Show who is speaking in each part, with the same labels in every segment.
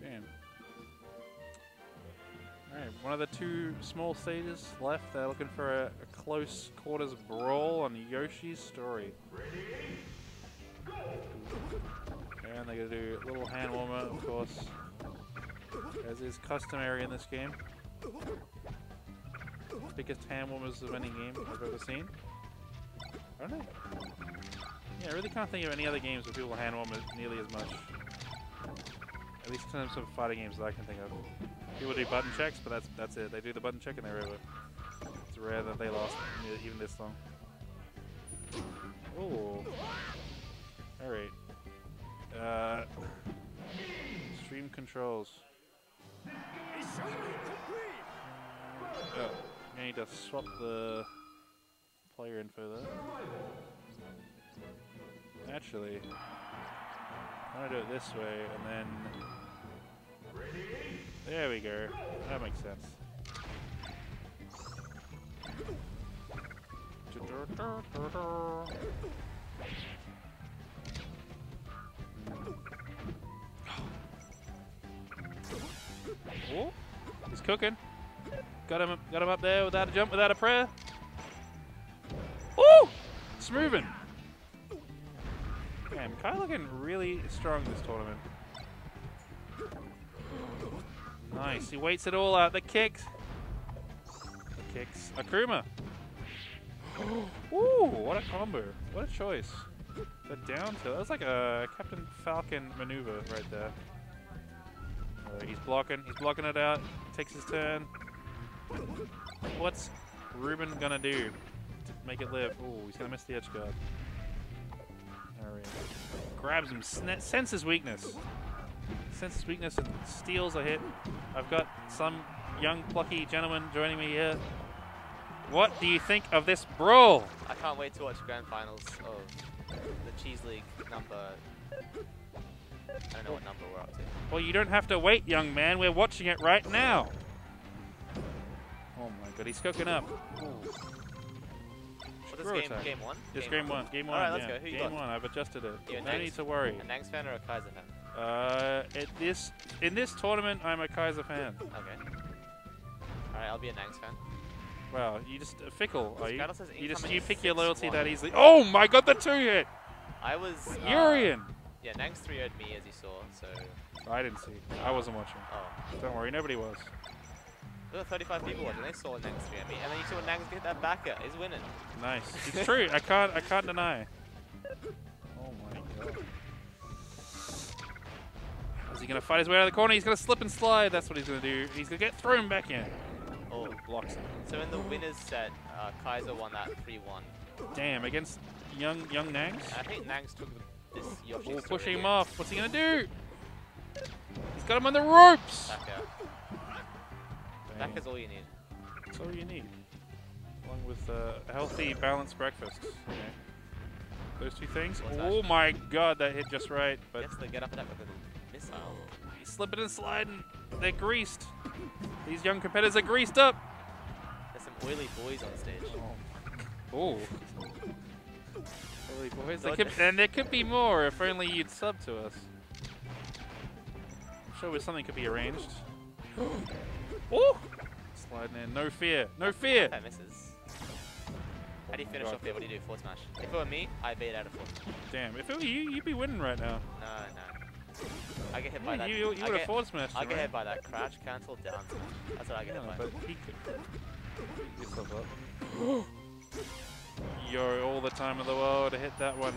Speaker 1: Damn. Alright, one of the two small stages left. They're looking for a, a close quarters brawl on Yoshi's story. And they're going to do a little hand warmer, of course, as is customary in this game. Biggest hand warmers of any game I've ever seen. I don't know. Yeah, I really can't think of any other games where people hand warm nearly as much. At least in terms of fighting games that I can think of. People do button checks, but that's that's it. They do the button check and they're over. It's rare that they last even this long. Oh. Alright. Uh, stream controls. Oh, I need to swap the player info there. Actually, I'm gonna do it this way and then. There we go. That makes sense. Oh, he's cooking. Got him, got him up there without a jump, without a prayer. Woo! It's moving. Damn, Kai looking really strong this tournament. Nice. He waits it all out. The kicks. The kicks. Akuma. Ooh, what a combo. What a choice. The down tilt. That was like a Captain Falcon maneuver right there. Uh, he's blocking. He's blocking it out. Takes his turn. What's Ruben gonna do to make it live? Oh, he's gonna miss the edge guard. Alright. Grabs him. senses weakness senses weakness and steals a hit. I've got some young plucky gentleman joining me here. What do you think of this brawl?
Speaker 2: I can't wait to watch grand finals of the Cheese League number. I don't know what number we're up to.
Speaker 1: Well, you don't have to wait, young man. We're watching it right now. Oh my god, he's cooking up.
Speaker 2: What is game, game one?
Speaker 1: It's game, game one. Game one.
Speaker 2: Alright, let's go. Who
Speaker 1: game one. I've adjusted it. no Nangs, need to worry.
Speaker 2: A Nangs fan or a Kaiza fan?
Speaker 1: Uh, at this in this tournament, I'm a Kaiza fan.
Speaker 2: Okay. All right, I'll be a Nangs fan.
Speaker 1: Wow, you just uh, fickle. Are you? You just you pick your loyalty
Speaker 2: one.
Speaker 1: that easily. Oh my god, the two hit!
Speaker 2: I was uh,
Speaker 1: Urian.
Speaker 2: Yeah, Nangs 3 would me as you saw, so.
Speaker 1: I didn't see. I wasn't watching.
Speaker 2: Oh.
Speaker 1: Don't worry, nobody was.
Speaker 2: There were 35 people watching. They saw Nangs 3 at me, and then you saw Nangs get that backer. He's winning.
Speaker 1: Nice. It's true. I can't. I can't deny. Oh my god. Is he going to fight his way out of the corner? He's going to slip and slide. That's what he's going to do. He's going to get thrown back in. Oh, blocks him.
Speaker 2: So in the winner's set, uh, Kaiza won that 3-1.
Speaker 1: Damn, against young young Nangs?
Speaker 2: I think Nangs took this Yoshi.
Speaker 1: Oh, pushing him off. What's he going to do? He's got him on the ropes.
Speaker 2: Back out. Back is all you need.
Speaker 1: That's all you need. Along with uh, a healthy, balanced breakfast. Okay. Those two things. oh my god, that hit just right. But
Speaker 2: yes, they get up and up with a missile.
Speaker 1: He's slipping and sliding. They're greased. These young competitors are greased up.
Speaker 2: There's some oily boys on stage.
Speaker 1: Oh. Oily boys. There could, and there could be more if only you'd sub to us. I'm sure something could be arranged. oh! Sliding in. No fear. No fear.
Speaker 2: That misses. How do you finish off there? What do you do? Forward smash. If it were me, I bait out of forward smash.
Speaker 1: Damn. If it were you, you'd be winning right now.
Speaker 2: No, no. I get hit
Speaker 1: yeah,
Speaker 2: by that.
Speaker 1: You, you would have forward smashed.
Speaker 2: I get hit by that crouch, cancel, down smash. That's what I get
Speaker 1: yeah,
Speaker 2: hit by.
Speaker 1: But he could. Pick yourself up. You're all the time in the world to hit that one.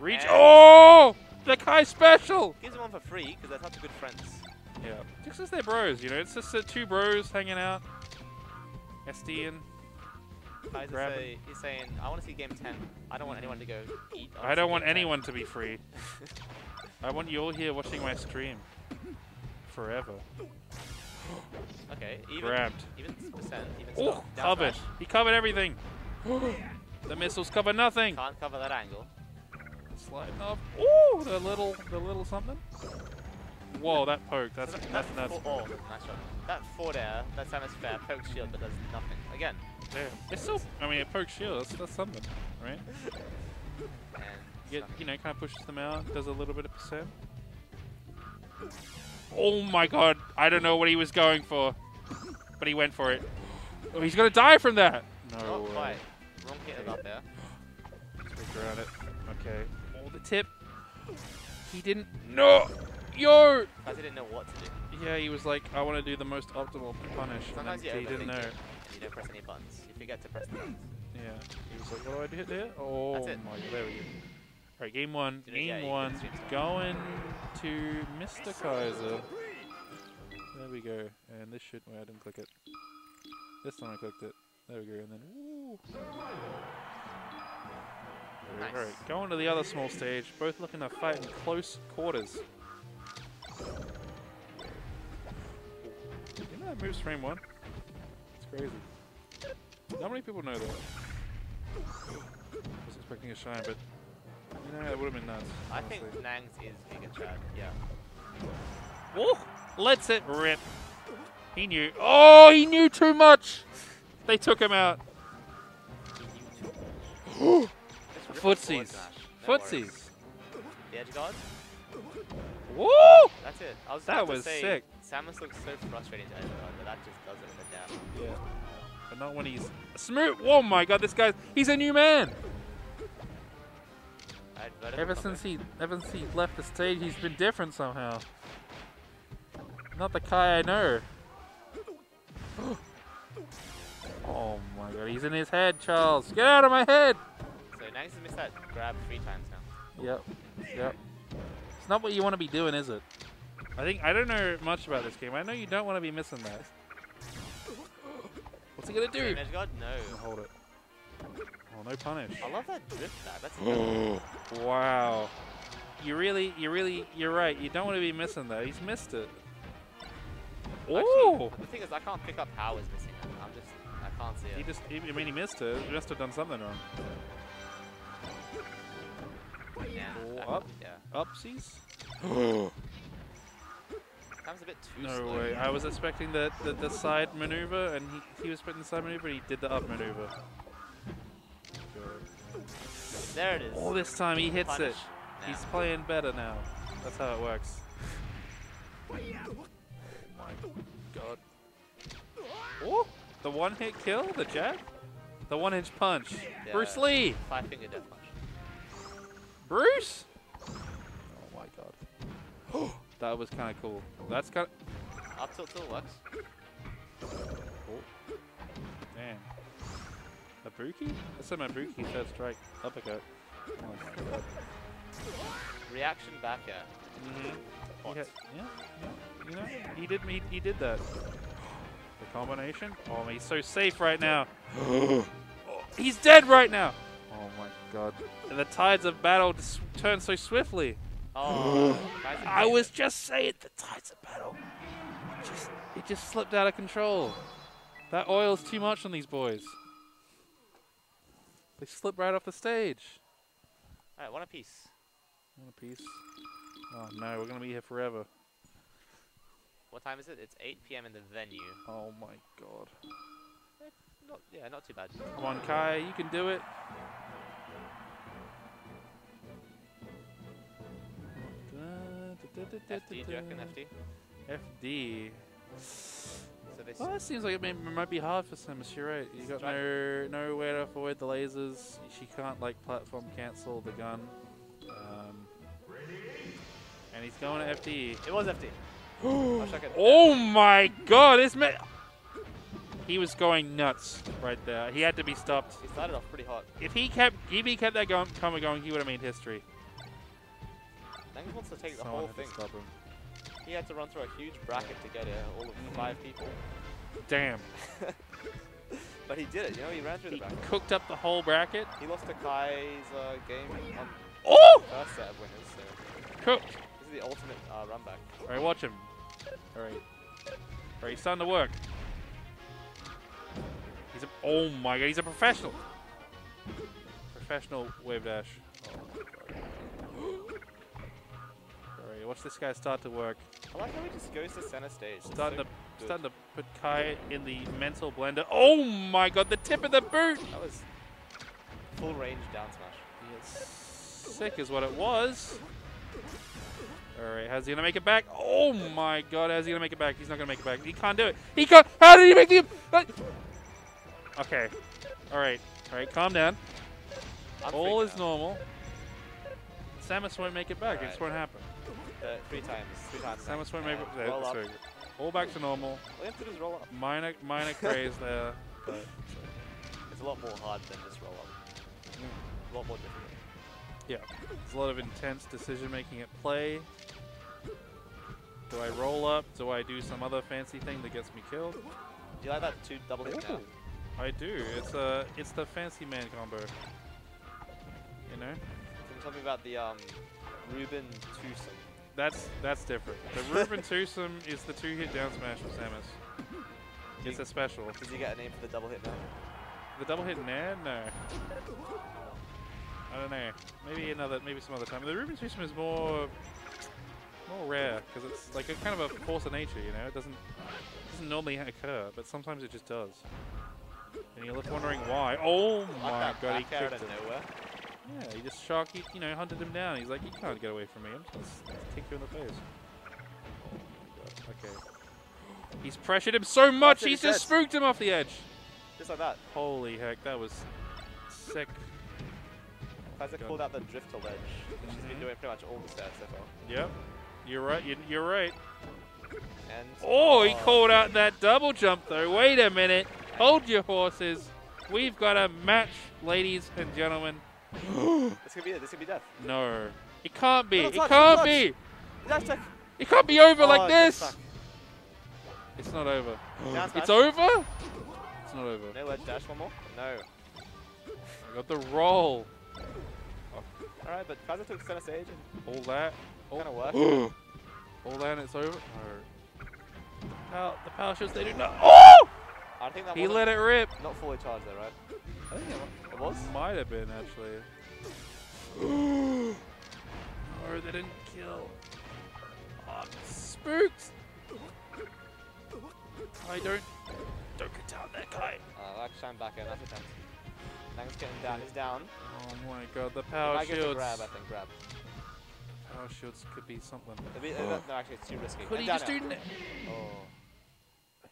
Speaker 1: Reach. And oh! The Kai special!
Speaker 2: Gives him one for free because they're such good friends.
Speaker 1: Yeah. Just as they're bros, you know? It's just uh, two bros hanging out. SD and.
Speaker 2: say, he's saying, I want to see game 10. I don't want anyone to go eat.
Speaker 1: I, I don't want anyone 10. to be free. I want you all here watching my stream. Forever.
Speaker 2: okay, even,
Speaker 1: Grabbed.
Speaker 2: Even percent, even
Speaker 1: oh, covered. He covered everything. the missiles cover nothing.
Speaker 2: Can't cover that angle.
Speaker 1: Sliding up. Ooh, the little, the little something. Whoa, that poke. That's
Speaker 2: So that,
Speaker 1: that's
Speaker 2: that
Speaker 1: nuts.
Speaker 2: fo- oh, nice shot. That forward air, that Samus fair, poke shield, but does nothing. Again,
Speaker 1: Yeah. It's still. I mean, a poke shield. That's, that's something, right?
Speaker 2: and
Speaker 1: Get you know, kind of pushes them out. Does a little bit of percent. Oh my god! I don't know what he was going for, but he went for it. Oh, he's gonna die from that. No
Speaker 2: Not
Speaker 1: way.
Speaker 2: quite. Hit about there.
Speaker 1: Switch around it. Okay. The tip. He didn't. No. Yo.
Speaker 2: Because he didn't know what to do.
Speaker 1: Yeah, he was like, I want to do the most optimal punish, and
Speaker 2: Sometimes
Speaker 1: then
Speaker 2: you
Speaker 1: he didn't know.
Speaker 2: it and you don't press any buttons. You forget to press the buttons.
Speaker 1: Yeah. He was like, what do I do here? Oh
Speaker 2: That's it.
Speaker 1: my god, there we go. Alright, game one.
Speaker 2: It- yeah,
Speaker 1: Game one. Going to Mr. Kaiza. There we go. And this should. Wait, I didn't click it. This time I clicked it. There we go. And then. Woo.
Speaker 2: Nice.
Speaker 1: Alright, going to the other small stage. Both looking to fight in close quarters. You know that moves frame one? It's crazy. Not many people know that. I was expecting a shine, but you know, that would have been nuts.
Speaker 2: I think. Nangs is Giga Chad. Yeah.
Speaker 1: Oh, let's it rip. He knew. Oh, he knew too much. They took him out.
Speaker 2: Just rip
Speaker 1: Footsies.
Speaker 2: smash. No worries.
Speaker 1: Footsies.
Speaker 2: The edge guard.
Speaker 1: Woo!
Speaker 2: That's it. I was
Speaker 1: That was
Speaker 2: say,
Speaker 1: sick.
Speaker 2: Samus looks so frustrating to edge guard, but that just does it with a dab.
Speaker 1: Yeah. But not when he's smooth. Oh my god, this guy's he's a new man.
Speaker 2: I had vertical
Speaker 1: Ever since he ever since he left the stage, he's been different somehow. Not the Kai I know. oh my god, he's in his head, Charles. Get out of my head.
Speaker 2: So Nangs has missed that grab three times now.
Speaker 1: Yep. Yep. It's not what you want to be doing, is it? I think I don't know much about this game. I know you don't want to be missing that. What's he gonna do?
Speaker 2: An edge guard? No.
Speaker 1: Hold it. Oh, no punish.
Speaker 2: I love that drift dab. That's incredible.
Speaker 1: Wow. You really, you really, you're right. You don't want to be missing that. He's missed it. Oh!
Speaker 2: The thing is, I can't pick up how he's missing it. I'm just, I can't see
Speaker 1: He just, he, I mean, he missed it. He must have done something wrong.
Speaker 2: Yeah.
Speaker 1: Oh, up.
Speaker 2: Yeah.
Speaker 1: Upsies?
Speaker 2: That was a bit too
Speaker 1: No
Speaker 2: slow.
Speaker 1: way. I was expecting the, the, the side maneuver, and he, he was putting the side maneuver, he did the up maneuver.
Speaker 2: There it is.
Speaker 1: Oh, this time he hits
Speaker 2: Punish.
Speaker 1: it.
Speaker 2: Now.
Speaker 1: He's playing better now. That's how it works. Oh my god. Oh, the one hit kill, the jab, the one inch punch.
Speaker 2: Yeah.
Speaker 1: Bruce Lee.
Speaker 2: Five finger death punch.
Speaker 1: Bruce. Oh my god. that was kind of cool. That's kind of.
Speaker 2: Up tilt tilt works.
Speaker 1: Oh. Damn. Mabuki? That's a Mabuki third strike uppercut. Oh my god.
Speaker 2: Reaction back air.
Speaker 1: Mm-hmm.
Speaker 2: What?
Speaker 1: Yeah, yeah, yeah. You know, he did. He, he did that. The combination. Oh, he's so safe right now. oh, he's dead right now. Oh my god. And the tides of battle just turn so swiftly.
Speaker 2: Oh,
Speaker 1: I was just saying the tides of battle. It just, it just slipped out of control. That oil's too much on these boys. They slip right off the stage.
Speaker 2: Alright, one apiece.
Speaker 1: One piece. Oh no, we're gonna be here forever.
Speaker 2: What time is it? It's 8 p.m. in the venue.
Speaker 1: Oh my god.
Speaker 2: Not, yeah, not too bad.
Speaker 1: Come on, Kai, you can do it.
Speaker 2: FD, do you reckon FD?
Speaker 1: FD.
Speaker 2: So.
Speaker 1: Well, that seems like it, may, it might be hard for Samus. You're right. You got no nowhere to avoid the lasers. She can't like platform cancel the gun. Um, and he's going to FD.
Speaker 2: It was FD. I'll check it.
Speaker 1: Oh my god, this man. He was going nuts right there. He had to be stopped.
Speaker 2: He started off pretty hot.
Speaker 1: If he kept, if he kept that going, coming going, he would have made history.
Speaker 2: Nangs wants to take the
Speaker 1: Someone
Speaker 2: whole thing.
Speaker 1: stop him.
Speaker 2: He had to run through a huge bracket to get here, all of
Speaker 1: Mhm.
Speaker 2: five people.
Speaker 1: Damn.
Speaker 2: But he did it, you know, he ran through the bracket.
Speaker 1: cooked up the whole bracket.
Speaker 2: He lost to Kai's uh, game on
Speaker 1: Oh!
Speaker 2: first set of winners, so
Speaker 1: Cooked.
Speaker 2: This is the ultimate uh, run back.
Speaker 1: All right, watch him. All right. All right, he's starting to work. He's a. Oh my god, he's a professional. Professional wave dash. Oh. All right, watch this guy start to work.
Speaker 2: I like how he just goes to center stage.
Speaker 1: Starting
Speaker 2: so
Speaker 1: to
Speaker 2: good.
Speaker 1: starting to put Kai in the mental blender. Oh my god, the tip of the boot!
Speaker 2: That was full range down smash.
Speaker 1: Yes. Sick is what it was. Alright, how's he gonna make it back? Oh my god, how's he gonna make it back? He's not gonna make it back. He can't do it. He can't. How did he make the. Okay. Alright. Alright, calm down.
Speaker 2: I'm
Speaker 1: All is
Speaker 2: out.
Speaker 1: normal. Samus won't make it back. It just won't happen.
Speaker 2: Uh, three times. Three times.
Speaker 1: Samus won't make it.
Speaker 2: Uh, up.
Speaker 1: All back to normal.
Speaker 2: All you have to do is roll up.
Speaker 1: Minor, minor craze there. But
Speaker 2: It's a lot more hard than just roll up. A lot more difficult.
Speaker 1: yeah, there's a lot of intense decision making at play. Do I roll up? Do I do some other fancy thing that gets me killed?
Speaker 2: Do you like that two double hit now?
Speaker 1: I do. It's a, it's the fancy man combo. You know,
Speaker 2: Can you tell me about the um, Ruben twosome?
Speaker 1: that's that's different. The Ruben twosome is the two-hit down smash with Samus. It's a special.
Speaker 2: Does you get a name for the double hit now?
Speaker 1: The double hit Nan? No. I don't know. Maybe another, maybe some other time. The Ruben twosome is more, more rare because it's like a kind of a force of nature. You know, it doesn't doesn't normally occur, but sometimes it just does. And you're left wondering why. Oh my god, he
Speaker 2: back air out
Speaker 1: kicked him.
Speaker 2: nowhere.
Speaker 1: Yeah, he just he, you know, hunted him down. He's like, you can't get away from me. I'm just gonna kick you in the face. Oh. Okay. He's pressured him so much, he's
Speaker 2: he
Speaker 1: just spooked him off the edge.
Speaker 2: Just like that.
Speaker 1: Holy heck, that was sick.
Speaker 2: Isaac pulled out the drifter ledge, which he's been
Speaker 1: Mhm.
Speaker 2: doing pretty much all the stats so far.
Speaker 1: Yep. You're right. you- You're right.
Speaker 2: And
Speaker 1: Oh, he oh. called out that double jump though. Wait a minute. Hold your horses. We've got a match, ladies and gentlemen.
Speaker 2: This could be it. This could be death.
Speaker 1: No, it can't be. It can't be. It can't be over
Speaker 2: Oh,
Speaker 1: like this.
Speaker 2: stuck.
Speaker 1: It's not over.
Speaker 2: Down
Speaker 1: It's over. It's not over.
Speaker 2: No ledge dash. One more. No.
Speaker 1: I got the roll.
Speaker 2: All right, but Kaiza took center stage and
Speaker 1: All that. Oh.
Speaker 2: kind of worked.
Speaker 1: All that and it's over. No. Power, the power shots they do not. Oh!
Speaker 2: I think that
Speaker 1: He let it rip.
Speaker 2: not fully charged though, right? I think it it was.
Speaker 1: Might have been actually. oh, they didn't kill. Oh, I'm spooked. I don't. Don't get down that guy.
Speaker 2: Uh, like shine back in. That's attempt. Nang's getting down. He's down.
Speaker 1: Oh my god, the
Speaker 2: He
Speaker 1: power
Speaker 2: might get the
Speaker 1: shields.
Speaker 2: grab. I think grab.
Speaker 1: Power shields could be something.
Speaker 2: A bit- uh, no, actually, it's too risky.
Speaker 1: Could
Speaker 2: And
Speaker 1: he just
Speaker 2: now.
Speaker 1: do? n-
Speaker 2: Oh.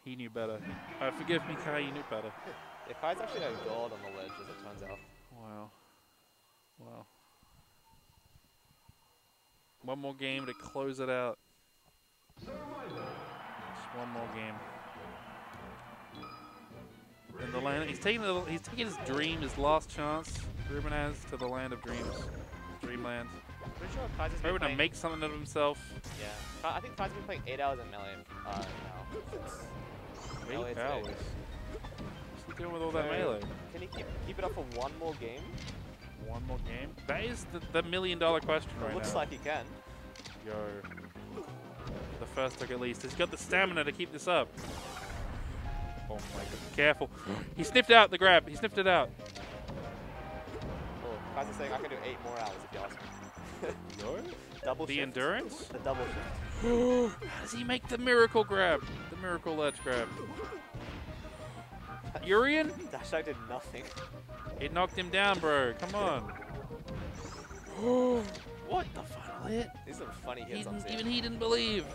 Speaker 1: He knew better. Uh, forgive me, Kai. You knew better.
Speaker 2: Yeah, Kai's actually got gold on the ledge, as it turns out.
Speaker 1: Wow. Wow. One more game to close it out. Just one more game. In the land he's taking the, he's taking his dream, his last chance, Ruben has to the land of dreams. Dreamland.
Speaker 2: Pretty sure Kai's been
Speaker 1: Ruben to make something of himself.
Speaker 2: Yeah. I think Kai's been playing eight hours in melee uh, now.
Speaker 1: Eight hours. What's he doing with all that melee?
Speaker 2: Can he keep, keep it up for one more game?
Speaker 1: One more game? That is the, the million dollar question
Speaker 2: It
Speaker 1: right
Speaker 2: looks
Speaker 1: now.
Speaker 2: like he can.
Speaker 1: Yo. The first look at least. He's got the stamina to keep this up. Oh my god. Careful. He sniffed out the grab. He sniffed it out.
Speaker 2: Oh, Kai's is saying I can do eight more hours if you ask me.
Speaker 1: Yo.
Speaker 2: double
Speaker 1: The
Speaker 2: shift.
Speaker 1: endurance?
Speaker 2: The double shift.
Speaker 1: How does he make the miracle grab? The miracle ledge grab. Urian?
Speaker 2: Dash I did nothing.
Speaker 1: It knocked him down, bro. Come on. what the final hit?
Speaker 2: These are funny hits I'm
Speaker 1: didn't,
Speaker 2: seeing.
Speaker 1: even he didn't believe.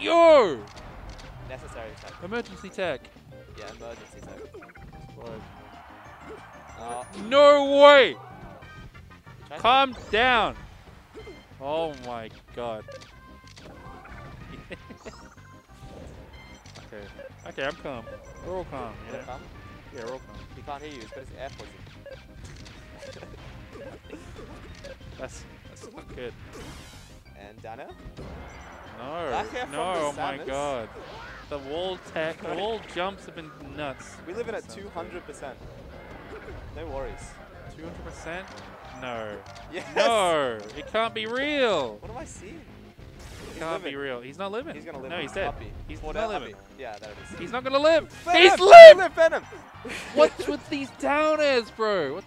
Speaker 1: Yo!
Speaker 2: Necessary attack.
Speaker 1: Emergency tech.
Speaker 2: Yeah, emergency tech.
Speaker 1: No way! Calm down. Oh my god. okay. Okay, I'm calm. We're all calm, yeah?
Speaker 2: calm?
Speaker 1: Yeah, we're all calm.
Speaker 2: He can't hear you. It's got his air poison.
Speaker 1: That's that's not good.
Speaker 2: And down air.
Speaker 1: No.
Speaker 2: Back air from
Speaker 1: no, oh my god. The wall tech the wall jumps have been nuts.
Speaker 2: We live in at 200%. No worries.
Speaker 1: Two hundred percent? No.
Speaker 2: Yes.
Speaker 1: No. It can't be real.
Speaker 2: What am I seeing?
Speaker 1: It can't
Speaker 2: living.
Speaker 1: be real. He's not living.
Speaker 2: He's gonna live.
Speaker 1: No, he's dead.
Speaker 2: Puppy.
Speaker 1: He's not living.
Speaker 2: Puppy. Yeah, that is.
Speaker 1: He's not gonna live.
Speaker 2: Venom.
Speaker 1: He's lived.
Speaker 2: Venom. Venom.
Speaker 1: What's with these downers, bro? What?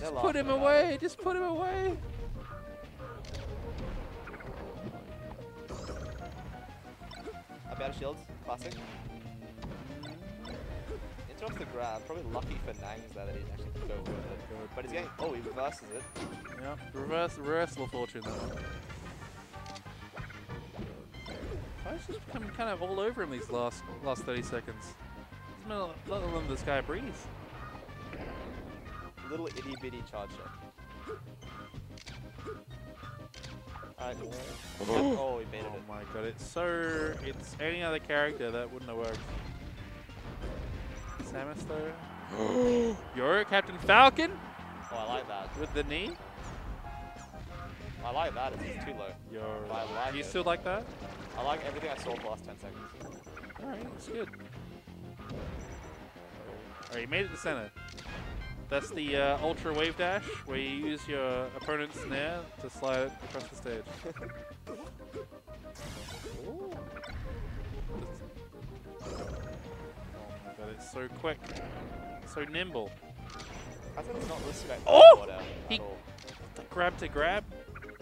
Speaker 2: Just
Speaker 1: put him away. Just put him away.
Speaker 2: Up out of shields. Classic. Interrupts the grab. Probably lucky for Nangs there that he didn't actually go for it. But he's getting. Oh, he reverses it.
Speaker 1: Yeah, reverse, reversal of fortune there. Fire's just becoming kind of all over him these last last 30 seconds. He's not letting them this guy breathe.
Speaker 2: Little itty bitty charge shot. Alright. oh, he baited
Speaker 1: Oh my god, it's so... It's any other character that wouldn't have worked. Samus though? You're Captain Falcon
Speaker 2: Oh, I like that.
Speaker 1: with the knee?
Speaker 2: I like that. It's just too low. I like
Speaker 1: you
Speaker 2: it.
Speaker 1: still like that?
Speaker 2: I like everything I saw for the last 10 seconds.
Speaker 1: Alright, that's good. Alright, you made it to the center. That's the uh, Ultra Wave Dash, where you use your opponent's snare to slide it across the stage. Oh so quick. So nimble.
Speaker 2: I think it's not listed at
Speaker 1: Oh! He-
Speaker 2: at all.
Speaker 1: Grab to grab.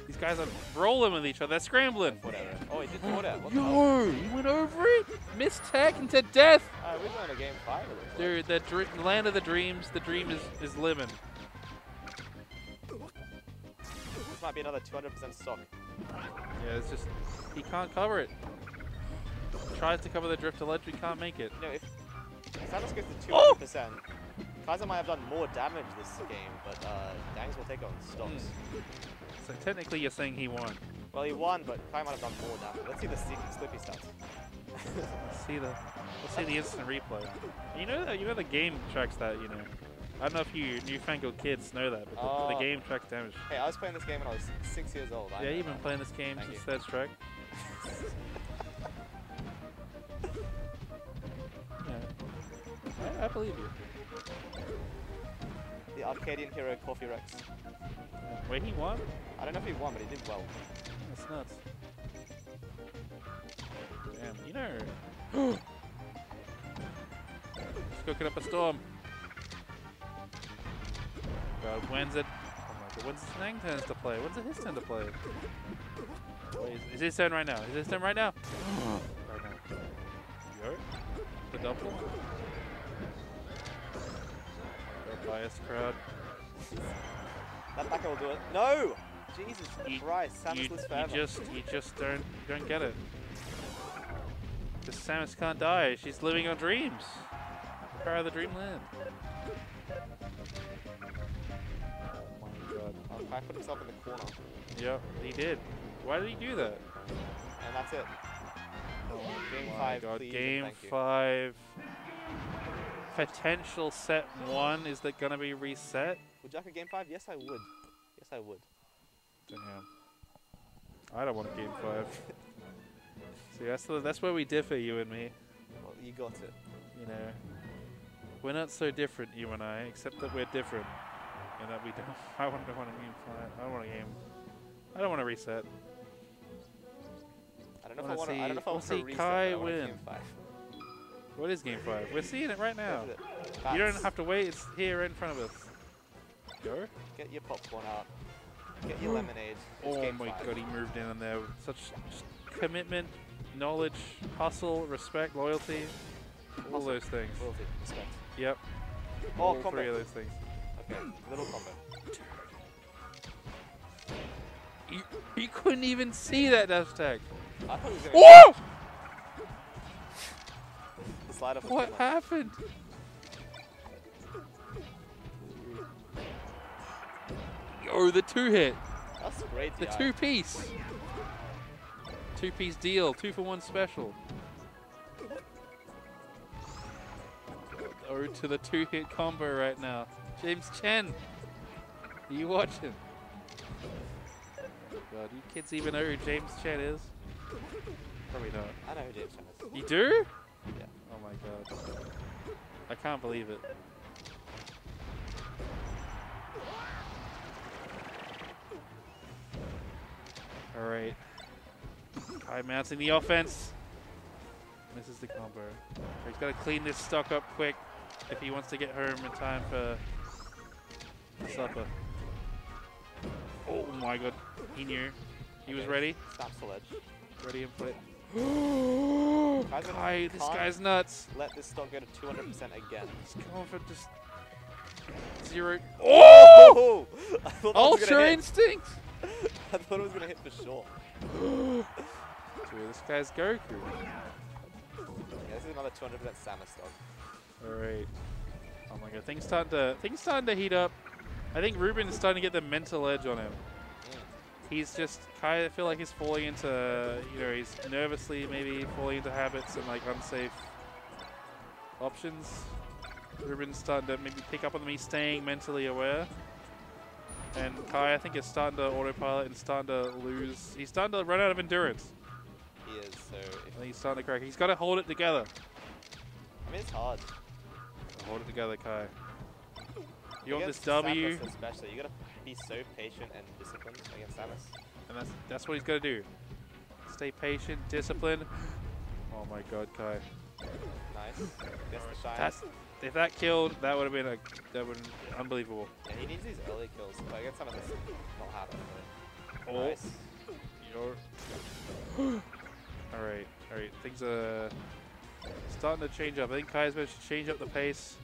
Speaker 1: These guys are rolling with each other. They're scrambling.
Speaker 2: Whatever. Oh, he did order. What the hell?
Speaker 1: Yo, he went over it. Missed tech into death.
Speaker 2: Uh, Alright, we're going to game 5.
Speaker 1: Dude, the land of the dreams. The dream is, is living.
Speaker 2: This might be another 200% stock.
Speaker 1: Yeah, it's just he can't cover it. Tries to cover the drift to ledge, we can't make it.
Speaker 2: Know, if Samus goes to
Speaker 1: Oh!
Speaker 2: 200%, Kaiza might have done more damage this game, but uh, Nangs will take on stocks.
Speaker 1: So technically, you're saying he won.
Speaker 2: Well, he won, but Kai might have done more damage. Let's see the Sli- Slippi stats.
Speaker 1: Let's see the let's see the instant replay. You know that you know the game tracks that. You know, I don't know if you newfangled kids know that, but the,
Speaker 2: Oh.
Speaker 1: the game tracks damage.
Speaker 2: hey, I was playing this game when I was six years old. I
Speaker 1: yeah, you've been
Speaker 2: that.
Speaker 1: playing this game
Speaker 2: Thank
Speaker 1: since
Speaker 2: you.
Speaker 1: third strike. I, I believe you.
Speaker 2: The Arcadian hero Coffee Rex.
Speaker 1: Wait, he won?
Speaker 2: I don't know if he won, but he did well.
Speaker 1: That's nuts. Damn, you know. Just cooking up a storm. God, when's it? Oh my god, when's Nang turns to play? When's it his turn to play? Wait, is, is his turn right now? Is his turn right now? right now. Yo, the double. Biased crowd.
Speaker 2: That backer will do it. No! Jesus
Speaker 1: You-
Speaker 2: Christ, Samus
Speaker 1: you,
Speaker 2: lives
Speaker 1: you just you just don't you don't get it. Because Samus can't die. She's living on dreams. The power of the dreamland. Oh my god.
Speaker 2: Oh, Kai put himself in the corner.
Speaker 1: Yep, he did. Why did he do that?
Speaker 2: And that's it. Oh game
Speaker 1: Oh my
Speaker 2: five,
Speaker 1: god.
Speaker 2: please,
Speaker 1: Game five. Potential set one. Is that gonna be reset?
Speaker 2: Would you like a game five? Yes, I would. Yes, I would.
Speaker 1: Damn. I don't want a game five. See, that's the, that's where we differ, you and me.
Speaker 2: Well, you got it.
Speaker 1: you know, we're not so different, you and I, except that we're different. And that we don't. I want to want a game five. I don't want a game. I don't want to reset.
Speaker 2: I don't know
Speaker 1: Wanna
Speaker 2: if I want to. I don't know if I want to
Speaker 1: see
Speaker 2: reset.
Speaker 1: Kai win.
Speaker 2: Game five.
Speaker 1: What is game five? We're seeing it right now.
Speaker 2: Look at it.
Speaker 1: You don't have to wait. It's here right in front of us. Go.
Speaker 2: Get your popcorn out. Get your lemonade. It's
Speaker 1: Oh my
Speaker 2: five.
Speaker 1: god, he moved in on there with such commitment, knowledge, hustle, respect, loyalty, all
Speaker 2: Hustle.
Speaker 1: those things.
Speaker 2: Loyalty, respect.
Speaker 1: Yep.
Speaker 2: Oh,
Speaker 1: all
Speaker 2: combo.
Speaker 1: three of those things.
Speaker 2: Okay, little combo.
Speaker 1: He, couldn't even see that dash tag.
Speaker 2: I thought he was gonna Slider for
Speaker 1: What happened? Oh, the two hit.
Speaker 2: That's great.
Speaker 1: The two piece. Two piece deal. Two for one special. Oh, to the two hit combo right now. James Chen. Are you watching? God, you kids even know who James Chen is? Probably not.
Speaker 2: I know who James Chen is.
Speaker 1: You do? My god. I can't believe it. Alright. Kai mounting the offense. Misses the combo. He's got to clean this stock up quick if he wants to get home in time for supper. Oh my god. He knew. He was ready.
Speaker 2: Snaps the ledge.
Speaker 1: Ready and flip. Kai, this guy's nuts.
Speaker 2: Let this stock go to 200% again.
Speaker 1: He's going for just zero.
Speaker 2: Oh! oh! I thought that was
Speaker 1: Ultra instinct.
Speaker 2: I thought it was gonna hit for sure.
Speaker 1: Dude, this guy's Goku.
Speaker 2: Yeah, this is another 200% Samus stock.
Speaker 1: All right. Oh my god, things starting to things starting to heat up. I think Ruben's starting to get the mental edge on him. He's just kind of feel like he's falling into, you know, he's nervously maybe falling into habits and like unsafe options. Ruben's starting to maybe pick up on me staying mentally aware. And Kai, I think, is starting to autopilot and starting to lose. He's starting to run out of endurance.
Speaker 2: He is, so if,
Speaker 1: I think he's starting to crack. He's got to hold it together.
Speaker 2: I mean it's hard.
Speaker 1: Hold it together, Kai. You want this W,
Speaker 2: Samus especially, you gotta be so patient and disciplined against Samus.
Speaker 1: and that's that's what he's to do. Stay patient, disciplined. Oh my God, Kai.
Speaker 2: Nice. Gets the shine.
Speaker 1: That's if that killed, that would have been a that would unbelievable.
Speaker 2: yeah, he needs these early kills, but against Samus that's not happening.
Speaker 1: Oh,
Speaker 2: Nice.
Speaker 1: all right, all right. Things are starting to change up. I think Kai's managed to change up the pace.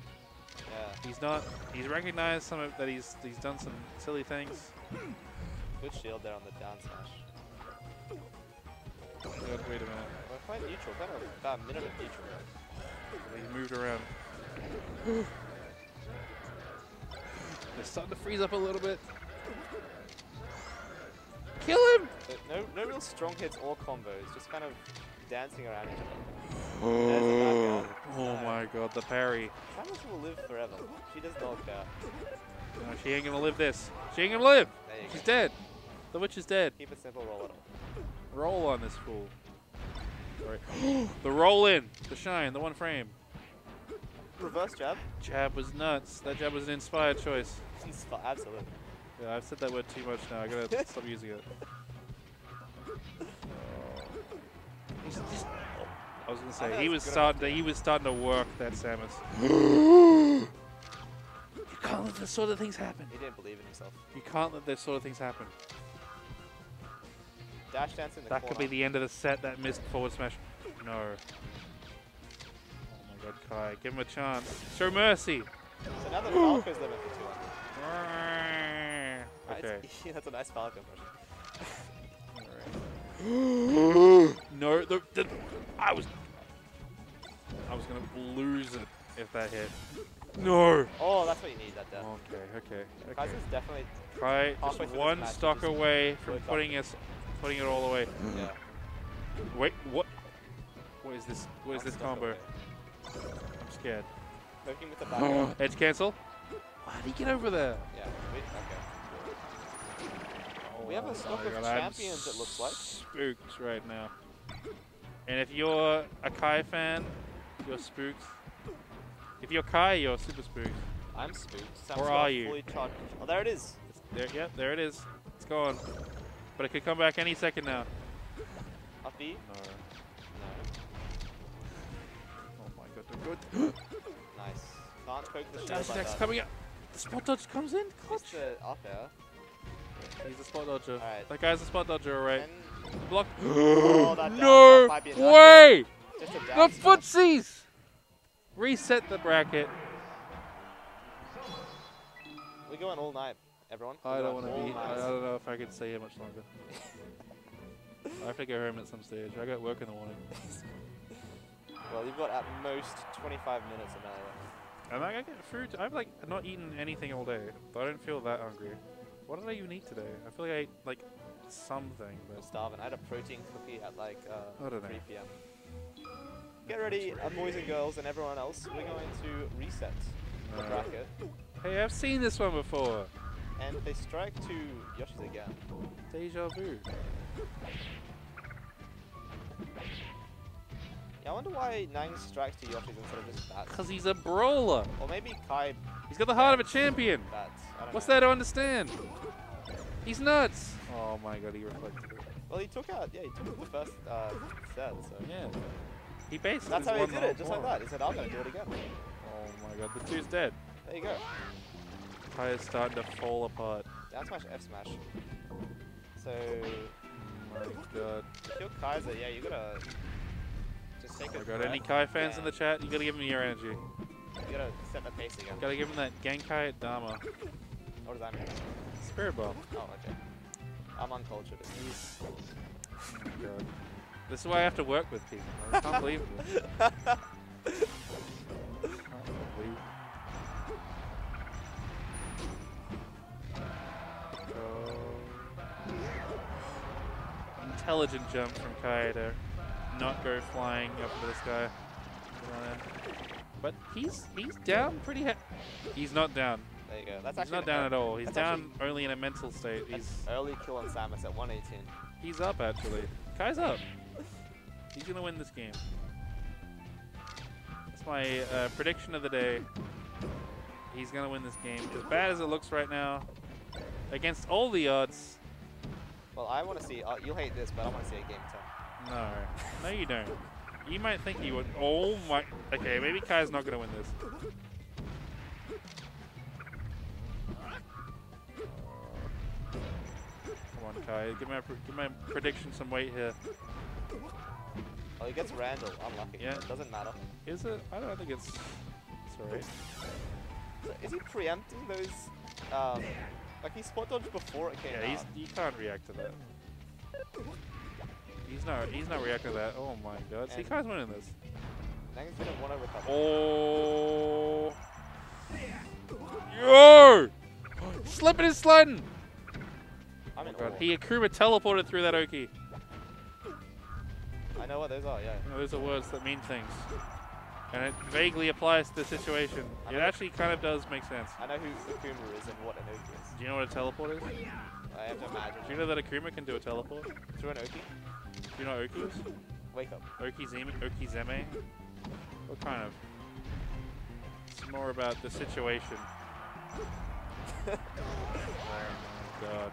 Speaker 2: Yeah.
Speaker 1: He's not. He's recognized some of that. He's he's done some silly things.
Speaker 2: Good shield there on the down smash.
Speaker 1: Wait, wait a minute.
Speaker 2: We're quite neutral, kind of about a minute of neutral.
Speaker 1: He moved around. They're starting to freeze up a little bit. Kill him!
Speaker 2: So no, no real strong hits or combos, just kind of dancing around each other. There's the back.
Speaker 1: Oh my god, the parry.
Speaker 2: Samus will live forever. She does not care.
Speaker 1: Uh, no, she ain't gonna live this. She ain't gonna live. She's
Speaker 2: go.
Speaker 1: dead. The witch is dead.
Speaker 2: Keep it simple, roll it up.
Speaker 1: Roll on this fool. Sorry. the roll in. The shine. The one frame.
Speaker 2: Reverse jab.
Speaker 1: Jab was nuts. That jab was an inspired choice.
Speaker 2: Inspi- Absolutely.
Speaker 1: Yeah, I've said that word too much now. I gotta stop using it. He's oh. just- I was gonna say
Speaker 2: thought
Speaker 1: he was
Speaker 2: was
Speaker 1: starting to he was starting to work that Samus. you can't let this sort of things happen.
Speaker 2: He didn't believe in himself.
Speaker 1: You can't let this sort of things happen.
Speaker 2: Dash dance in the
Speaker 1: That
Speaker 2: corner.
Speaker 1: could be the end of the set. That missed forward smash. No. Oh my God, Kai, give him a chance. Show mercy.
Speaker 2: So now the Falco's living for 200. Right,
Speaker 1: Okay.
Speaker 2: That's a nice Falco version.
Speaker 1: no, the, the, I was, I was gonna lose it if that hit. No.
Speaker 2: Oh, that's what you need, that death.
Speaker 1: Okay, okay, okay.
Speaker 2: Kaiza's definitely,
Speaker 1: Kai,
Speaker 2: halfway
Speaker 1: just one
Speaker 2: match,
Speaker 1: stock
Speaker 2: just
Speaker 1: away from putting us, putting it all away.
Speaker 2: yeah.
Speaker 1: Wait, what? What is this? What is
Speaker 2: one
Speaker 1: this combo?
Speaker 2: away.
Speaker 1: I'm scared.
Speaker 2: Poking with the back.
Speaker 1: Edge cancel. How did he get over there?
Speaker 2: Yeah, sweet, okay.
Speaker 1: Oh
Speaker 2: We have a oh
Speaker 1: my
Speaker 2: stock of
Speaker 1: God, I'm
Speaker 2: champions, it looks like.
Speaker 1: Spooked right now. And if you're a Kai fan, you're spooked. If you're Kai, you're super spooked.
Speaker 2: I'm spooked. Sam's
Speaker 1: Where are you?
Speaker 2: Fully charged. Oh, there it is.
Speaker 1: It's there, yep, there it is. It's gone. But it could come back any second now.
Speaker 2: Up B.
Speaker 1: No.
Speaker 2: No.
Speaker 1: Oh my god, they're good.
Speaker 2: Nice. Can't poke the shield
Speaker 1: Dash
Speaker 2: like
Speaker 1: attack's
Speaker 2: that.
Speaker 1: coming up. The spot dodge comes in. Clutch.
Speaker 2: Just the up air.
Speaker 1: He's a spot dodger.
Speaker 2: Alright.
Speaker 1: That guy's a spot dodger, alright.
Speaker 2: And
Speaker 1: Block.
Speaker 2: Oh, that down
Speaker 1: no
Speaker 2: smash might be enough.
Speaker 1: way!
Speaker 2: just a
Speaker 1: The
Speaker 2: down smash.
Speaker 1: footsies! Reset the bracket.
Speaker 2: We're going all night, everyone.
Speaker 1: I
Speaker 2: We're
Speaker 1: don't want to
Speaker 2: all
Speaker 1: be. I, I don't know if I can stay here much longer. I have to go home at some stage. I got work in the morning.
Speaker 2: Well, you've got at most 25 minutes of melee left.
Speaker 1: And I gotta get food. I've like not eaten anything all day, but I don't feel that hungry. What did I even eat today? I feel like I ate like something,
Speaker 2: I'm
Speaker 1: but
Speaker 2: starving. I had a protein cookie at like uh,
Speaker 1: I don't know.
Speaker 2: 3 p.m. Get ready, uh, boys and girls, and everyone else. We're going to reset the
Speaker 1: Uh,
Speaker 2: bracket,
Speaker 1: hey, I've seen this one before.
Speaker 2: and they strike to Yoshi's again.
Speaker 1: Deja vu.
Speaker 2: Yeah, I wonder why Nang strikes to Yoshi's instead of just bats.
Speaker 1: Cause he's a brawler.
Speaker 2: Or maybe Kai
Speaker 1: He's got the heart of a champion.
Speaker 2: bats.
Speaker 1: What's
Speaker 2: know.
Speaker 1: there to understand? He's nuts. Oh my god, he reflected it.
Speaker 2: Well, he took out. Yeah, he took out the first uh, set. So
Speaker 1: Yeah. He basically
Speaker 2: that's how he did it, just like that. He said, "I'm gonna do it again."
Speaker 1: Oh my god, the two's dead.
Speaker 2: There you go.
Speaker 1: Kai is starting to fall apart.
Speaker 2: Down smash, F smash. So
Speaker 1: Oh my god.
Speaker 2: If you're Kaiza, yeah, you gotta just take
Speaker 1: Oh
Speaker 2: a
Speaker 1: god, any Kai fans in the chat? You gotta give him your energy.
Speaker 2: You gotta set the pace again.
Speaker 1: Gotta give him that Genki Dama.
Speaker 2: What does that mean?
Speaker 1: Spirit Bomb.
Speaker 2: Oh, okay. I'm uncultured.
Speaker 1: He's. Oh my god. This is why I have to work with people. It's unbelievable. Unbelievable. Oh. Intelligent jump from Kai to not go flying up into the sky. But he's he's down pretty. He- he's not down.
Speaker 2: There you go. That's
Speaker 1: He's
Speaker 2: actually
Speaker 1: not down at all. He's down only in a mental state. He's
Speaker 2: early kill on Samus at 118.
Speaker 1: He's up actually. Kai's up. He's gonna win this game. That's my uh, prediction of the day. He's gonna win this game. As bad as it looks right now, against all the odds,
Speaker 2: Well, I want to see. Uh, you'll hate this, but I want to see a game 10.
Speaker 1: no, no, you don't. You might think you would. Oh my. Okay, maybe Kai's not gonna win this. Come on, Kai. Give my give my prediction some weight here.
Speaker 2: Oh, he gets Randall. Unlucky.
Speaker 1: Yeah.
Speaker 2: It doesn't matter.
Speaker 1: Is it? I don't think it's. Sorry.
Speaker 2: So is he preempting those? Um, like he spot dodged before it came
Speaker 1: Yeah,
Speaker 2: out.
Speaker 1: you can't react to that. He's not. He's not reacting to that. Oh my god. See, Kai's winning this.
Speaker 2: He's gonna want to recover.
Speaker 1: Oh. Yo! Slipping and sliding.
Speaker 2: I'm
Speaker 1: Oh god. He Akuma teleported through that Oki.
Speaker 2: Know what those are. Yeah.
Speaker 1: Those are words that mean things. And it vaguely applies to the situation. It actually kind of does make sense.
Speaker 2: I know who Akuma is and what an Oki is.
Speaker 1: Do you know what a teleport is?
Speaker 2: I have to imagine.
Speaker 1: Do you know that Akuma can do a teleport? Do
Speaker 2: Through an Oki?
Speaker 1: Do you know what Oki is?
Speaker 2: Wake up.
Speaker 1: Okizeme? Okizeme? What kind of? It's more about the situation. oh my god.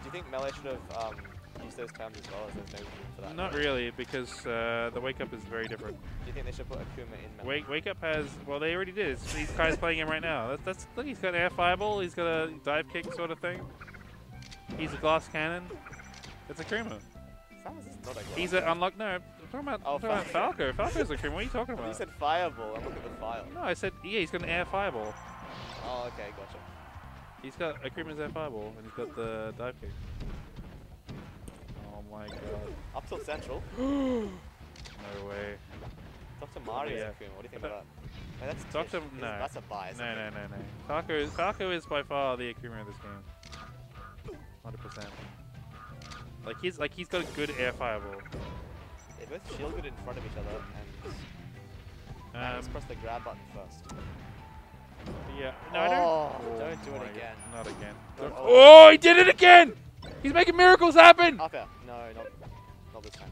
Speaker 2: Do you think Melee should have um, used those terms as well as there's no room for that?
Speaker 1: Not really, because uh, the Wake Up is very different.
Speaker 2: Do you think they should put Akuma in?
Speaker 1: Wake Wake Up has, well, they already did. It's, these guys playing him right now. That's, that's look, he's got an air fireball. He's got a dive kick sort of thing. He's a glass cannon. It's a Akuma.
Speaker 2: Samus is not a glass.
Speaker 1: He's an unlock. No, I'm talking about,
Speaker 2: Oh,
Speaker 1: I'm talking about
Speaker 2: Falco.
Speaker 1: Falco. Falco's Akuma. What are you talking about?
Speaker 2: You said fireball. I'm looking at the file.
Speaker 1: No, I said yeah. He's got an air fireball.
Speaker 2: Oh, okay, gotcha.
Speaker 1: He's got Akuma's air fireball, and he's got the dive kick. Oh my god.
Speaker 2: Up till central.
Speaker 1: No way.
Speaker 2: Dr. Mario's
Speaker 1: Yeah.
Speaker 2: Akuma. What do you think about that? No, that's
Speaker 1: Dr. No.
Speaker 2: That's a bias.
Speaker 1: No, no, no, no. Falco is, is by far the Akuma of this game. 100%. Like he's like he's got a good air fireball.
Speaker 2: They both shielded in front of each other, and
Speaker 1: Um,
Speaker 2: Max pressed the grab button first.
Speaker 1: yeah. No, I don't.
Speaker 2: Oh, don't do it again.
Speaker 1: Not again.
Speaker 2: Oh.
Speaker 1: oh, he did it again! He's making miracles happen!
Speaker 2: Up. No, not, not this time.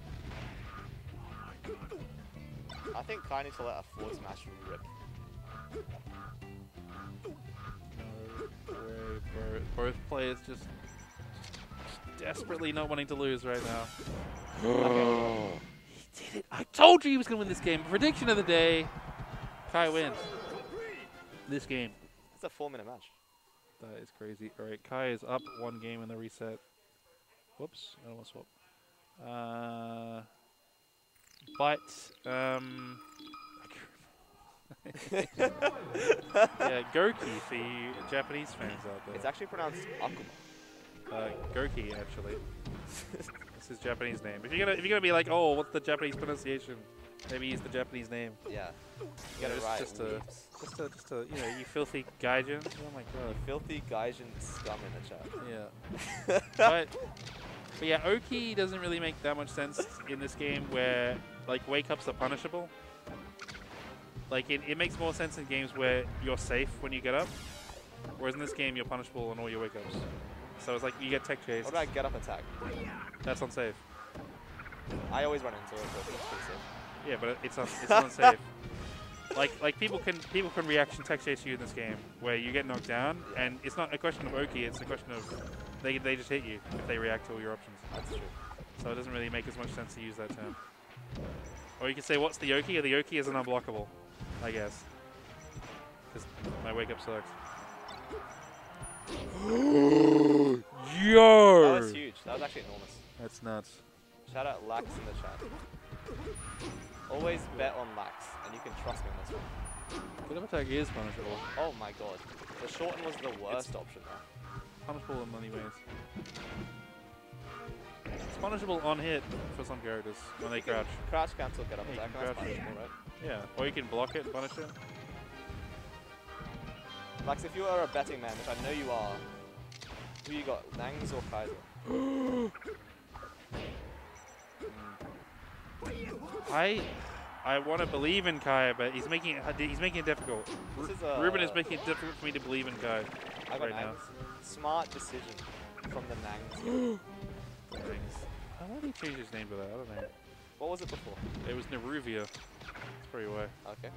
Speaker 2: I think Kai needs to let a forward smash rip.
Speaker 1: No way, bro. Both players just, just desperately not wanting to lose right now. he did it. I told you he was going to win this game. Prediction of the day. Kai wins. This game.
Speaker 2: It's a four minute match.
Speaker 1: That is crazy. All right, Kai is up one game in the reset. Whoops, I don't want to swap. Uh, but um, yeah, Goki for you Japanese fans out there.
Speaker 2: It's actually pronounced Akuma.
Speaker 1: uh, Goki actually. That's his Japanese name. If you're gonna if you're gonna be like, oh, what's the Japanese pronunciation? Maybe use the Japanese name.
Speaker 2: Yeah. You
Speaker 1: Yeah,
Speaker 2: get it
Speaker 1: just-
Speaker 2: right.
Speaker 1: just a- Just a, just a, you know, you filthy gaijin. Oh my god.
Speaker 2: Filthy Gaijin scum in the chat.
Speaker 1: Yeah. but, but yeah, Oki doesn't really make that much sense in this game where like wake ups are punishable. Like it, it makes more sense in games where you're safe when you get up, whereas in this game you're punishable on all your wake ups. So it's like you get tech chased.
Speaker 2: What about get up attack?
Speaker 1: That's unsafe.
Speaker 2: I always run into it, but it's pretty safe.
Speaker 1: Yeah, but it's un- it's unsafe. Like like people can people can reaction tech chase you in this game where you get knocked down and it's not a question of Oki, it's a question of they they just hit you if they react to all your options.
Speaker 2: That's true.
Speaker 1: So it doesn't really make as much sense to use that term. Or you could say, what's the Yoki? Or the Yoki is an unblockable, I guess. Because my wake up sucks.
Speaker 2: That
Speaker 1: Yo!
Speaker 2: was huge. That was actually enormous.
Speaker 1: That's nuts.
Speaker 2: Shout out Lax in the chat. Always bet on Lax, and you can trust me on this one.
Speaker 1: Good up attack is punishable.
Speaker 2: Oh my god. The shorten was the worst option there.
Speaker 1: Punishable in many ways. It's punishable on hit for some characters when they crouch.
Speaker 2: Crouch cancel, get up
Speaker 1: Yeah,
Speaker 2: attack, that's punishable, right?
Speaker 1: Yeah, or you can block it and punish it.
Speaker 2: Lax, if you are a betting man, which I know you are, who you got, Nangs or Kaiza?
Speaker 1: I I want to believe in Kai, but he's making it he's making it difficult.
Speaker 2: This is,
Speaker 1: Ruben is
Speaker 2: uh,
Speaker 1: making it difficult for me to believe in Kai. Right now.
Speaker 2: Nangs. Smart decision from the Nangs.
Speaker 1: Things. How did he change his name to that? I don't know.
Speaker 2: what was it before?
Speaker 1: It was Neruvia. That's pretty why.
Speaker 2: Okay.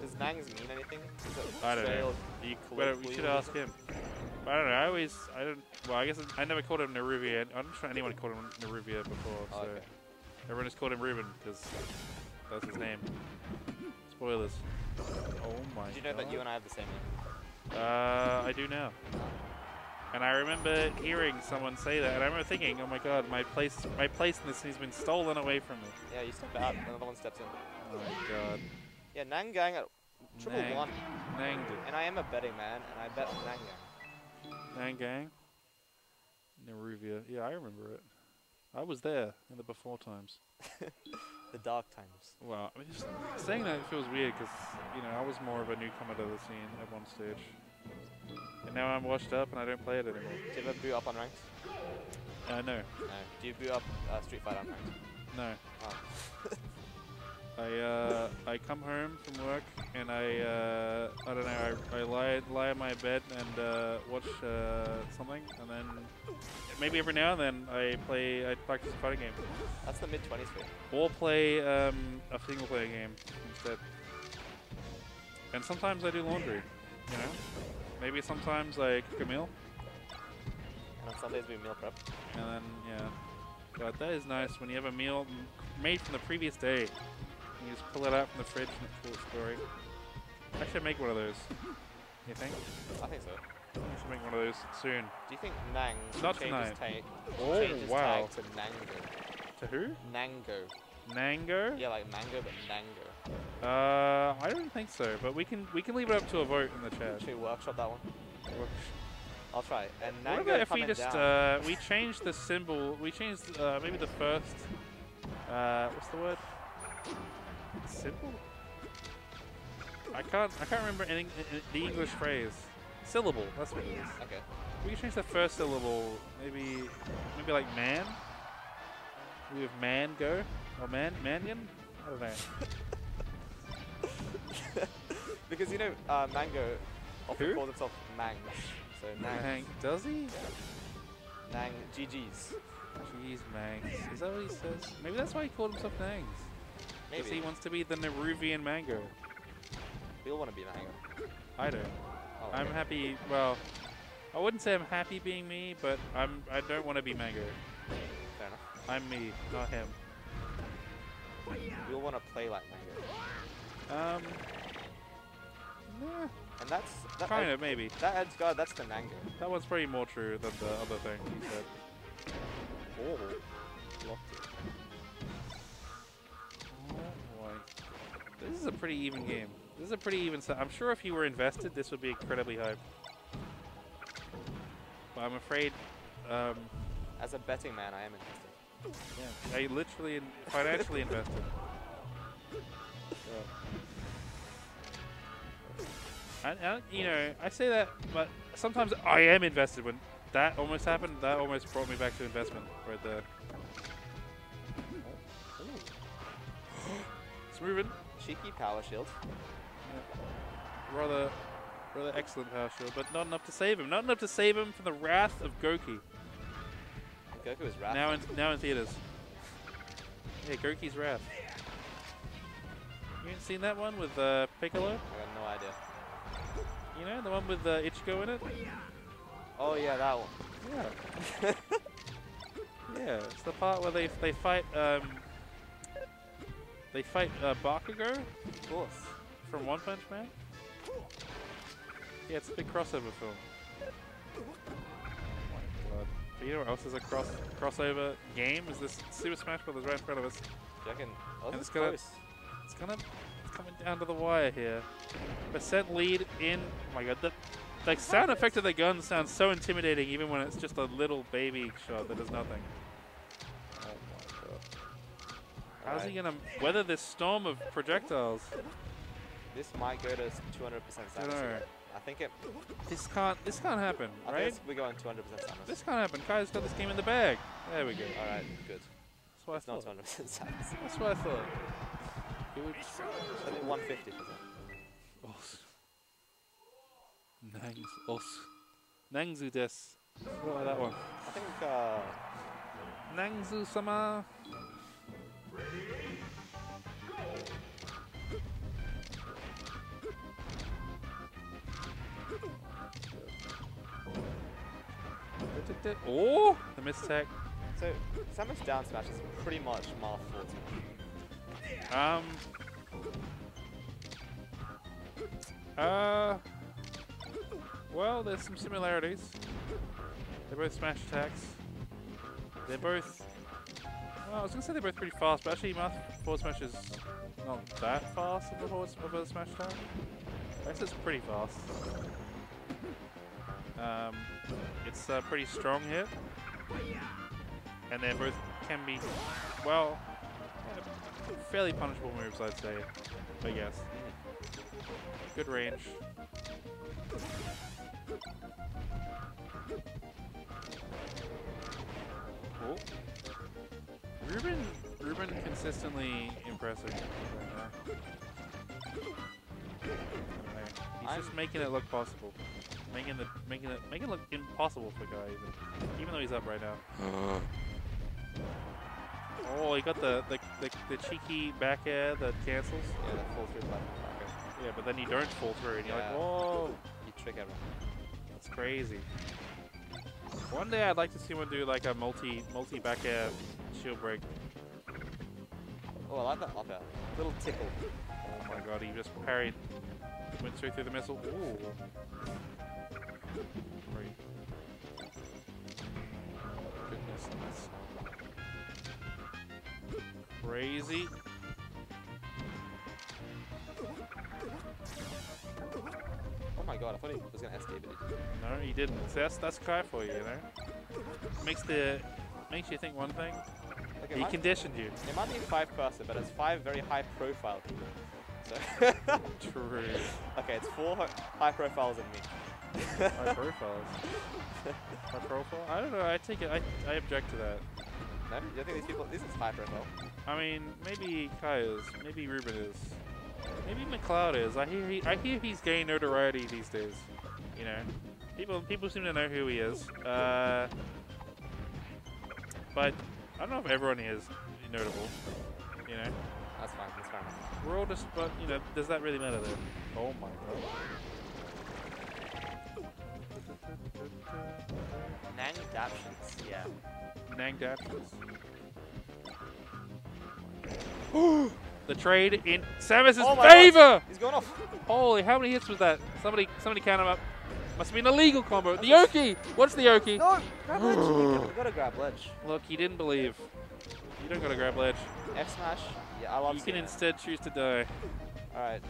Speaker 2: Does Nangs mean anything? Is it
Speaker 1: I don't know.
Speaker 2: trail-
Speaker 1: You, better,
Speaker 2: cool,
Speaker 1: should ask him. I don't know. I always, I don't. Well, I guess I never called him Neruvia. I'm not sure anyone called him Neruvia before.
Speaker 2: Oh,
Speaker 1: so
Speaker 2: okay.
Speaker 1: everyone just called him Ruben because that's his name. Spoilers. Oh my.
Speaker 2: Did you know that you and I have the same name?
Speaker 1: Uh, I do now. And I remember hearing someone say that, and I remember thinking, "Oh my God, my place, my place in this has been stolen away from me."
Speaker 2: Yeah, you step out, and another one steps in.
Speaker 1: Oh my God.
Speaker 2: Yeah, Nangang at uh, triple
Speaker 1: Nang.
Speaker 2: one.
Speaker 1: Nanged it.
Speaker 2: And I am a betting man, and I bet Nangang.
Speaker 1: Nangang. Neruvia. Yeah, I remember it. I was there in the before times.
Speaker 2: The dark times.
Speaker 1: Well, I mean, just saying that feels weird because you know I was more of a newcomer to the scene at one stage, and now I'm washed up and I don't play it anymore.
Speaker 2: Do you ever boot up on ranked?
Speaker 1: Uh, no,
Speaker 2: No. Do you boot up uh, Street Fighter on ranked?
Speaker 1: no.
Speaker 2: Oh.
Speaker 1: I uh, I come home from work and I uh, I don't know I, I lie lie in my bed and uh, watch uh, something and then maybe every now and then I play I practice a fighting game
Speaker 2: That's the mid 20s for you.
Speaker 1: or play um, a single player game instead. And sometimes I do laundry, you know. Maybe sometimes I cook a meal
Speaker 2: And on Sundays we meal prep.
Speaker 1: and then yeah. God, that is nice when you have a meal made from the previous day. You just pull it out from the fridge and it's full of story. I should make one of those. You think?
Speaker 2: I think so.
Speaker 1: I should make one of those soon.
Speaker 2: Do you think Nang
Speaker 1: Not
Speaker 2: changes,
Speaker 1: tonight. Oh,
Speaker 2: changes
Speaker 1: wow.
Speaker 2: tag to Nango?
Speaker 1: To who?
Speaker 2: Nango.
Speaker 1: Nango?
Speaker 2: Yeah, like mango, but Nango.
Speaker 1: Uh, I don't think so, but we can we can leave it up to a vote in the chat.
Speaker 2: Should we workshop that one? I'll try. And
Speaker 1: now
Speaker 2: What
Speaker 1: about if we just uh, we change the symbol? We change uh, maybe the first. Uh, what's the word? Symbol. I can't I can't remember any, the English phrase. Syllable. That's what it is.
Speaker 2: okay.
Speaker 1: We can change the first syllable. Maybe maybe like man. We have man go or man manion. I don't know.
Speaker 2: because you know, uh, Mango often
Speaker 1: Who?
Speaker 2: calls himself Mang. So Nang.
Speaker 1: Mang. Does he?
Speaker 2: Nang GG's.
Speaker 1: Jeez, Mangs. Is that what he says? Maybe that's why he called himself Nangs. Because
Speaker 2: Maybe.
Speaker 1: he wants to be the Neruvian Mango.
Speaker 2: We all want to be Mango.
Speaker 1: I don't.
Speaker 2: Oh,
Speaker 1: I'm
Speaker 2: okay.
Speaker 1: happy. Well, I wouldn't say I'm happy being me, but I'm. I don't want to be Mango.
Speaker 2: Fair enough.
Speaker 1: I'm me, not him.
Speaker 2: We all want to play like Mango.
Speaker 1: Um. Nah,
Speaker 2: And that's that.
Speaker 1: kind of, maybe.
Speaker 2: That edge guard, that's the Nango.
Speaker 1: That one's probably more true than the other thing he said.
Speaker 2: Oh. Locked it.
Speaker 1: Oh boy. This is a pretty even game. This is a pretty even set. I'm sure if you were invested, this would be incredibly hype. But I'm afraid, um,
Speaker 2: As a betting man, I am interested.
Speaker 1: yeah, I literally in, financially invested. And, you know, I say that, but sometimes I am invested. When that almost happened, that almost brought me back to investment right there. It's moving.
Speaker 2: Cheeky power shield.
Speaker 1: rather rather excellent power shield, but not enough to save him. Not enough to save him from the wrath of Goki.
Speaker 2: Goku is wrath.
Speaker 1: Now in now in theaters. Yeah, Goki's wrath. You ain't seen that one with uh, Piccolo?
Speaker 2: I got no idea.
Speaker 1: You know, the one with uh, Ichigo in it?
Speaker 2: Oh yeah, that one.
Speaker 1: Yeah. yeah, it's the part where they they fight um they fight uh, Bakugo
Speaker 2: Of course.
Speaker 1: from One Punch Man. Yeah, it's a big crossover film. Oh my god. You know what else is a cross crossover game? Is this Super Smash Bros. right in front of us?
Speaker 2: Reckon? Oh,
Speaker 1: And it's gonna-
Speaker 2: close.
Speaker 1: It's gonna coming down to the wire here. Percent lead in. Oh my god, the, the sound effect of the gun sounds so intimidating, even when it's just a little baby shot that does nothing. Oh my god. How's he gonna weather this storm of projectiles?
Speaker 2: This might go to 200%
Speaker 1: I don't know.
Speaker 2: I think it.
Speaker 1: This can't this can't happen,
Speaker 2: I
Speaker 1: right?
Speaker 2: we're going 200% Samus.
Speaker 1: This can't happen. Kai's got this game in the bag. There we go.
Speaker 2: All right, good.
Speaker 1: That's what I
Speaker 2: It's not
Speaker 1: thought.
Speaker 2: 200% Samus.
Speaker 1: That's what I thought. It would
Speaker 2: I think 150%.
Speaker 1: Os. Nangs os. Nangzu des. What like that one?
Speaker 2: I think uh,
Speaker 1: Nangzu sama. Oh, the mistake.
Speaker 2: so. Samus down smash is pretty much Marth 40.
Speaker 1: Um. Uh. Well, there's some similarities. They're both smash attacks. They're both. Well, I was gonna say they're both pretty fast, but actually, Marth forward smash is not that fast of a s- of a smash attack. I guess it's pretty fast. Um, it's a pretty strong hit, and they both can be, well, fairly punishable moves, I'd say. I guess. Good range. Oh. Ruben, Ruben consistently impressive. right now. I don't know. He's
Speaker 2: I'm-
Speaker 1: just making it look possible, making the making it making it look impossible for Kai even, even though he's up right now. Uh. Oh, he got the the, the, the cheeky back air that cancels.
Speaker 2: Yeah, that through.
Speaker 1: Yeah, but then you don't fall through, and you're like, whoa,
Speaker 2: You trick everyone.
Speaker 1: that's crazy. One day I'd like to see one do like a multi multi back air shield break.
Speaker 2: Oh, I like that up air. Little tickle.
Speaker 1: Oh my god, he just parried, went straight through the missile. Ooh. Great. Goodness, crazy.
Speaker 2: Oh my god, I thought he was gonna escape it.
Speaker 1: No, he didn't. See, that's that's cry for you, you know. Makes the makes you think one thing.
Speaker 2: Like,
Speaker 1: He conditioned you.
Speaker 2: it might be five person, but it's five very high profile people. So
Speaker 1: True.
Speaker 2: okay, it's four high profiles and me.
Speaker 1: high profiles. My profile? I don't know. I take it. I, I object to that.
Speaker 2: No, you don't think these people? This is high profile.
Speaker 1: I mean, maybe Kai is. Maybe Ruben is. Maybe McLeod is. I hear he. I hear he's gaining notoriety these days. You know, people people seem to know who he is. Uh, but I don't know if everyone is notable. You know,
Speaker 2: That's fine. That's fine.
Speaker 1: we're all just. But you know, does that really matter though? Oh my god.
Speaker 2: Nang adaptions. Yeah.
Speaker 1: Nang Daptions. the trade in Samus's
Speaker 2: Oh God.
Speaker 1: favor.
Speaker 2: He's going off.
Speaker 1: Holy, how many hits was that? Somebody, somebody count him up. Must have been a legal combo. The Yoki. What's the Yoki?
Speaker 2: No, grab ledge. we gotta grab ledge.
Speaker 1: Look, he didn't believe. You don't gotta grab ledge.
Speaker 2: F smash. Yeah, I love
Speaker 1: You can instead choose to die.
Speaker 2: All right.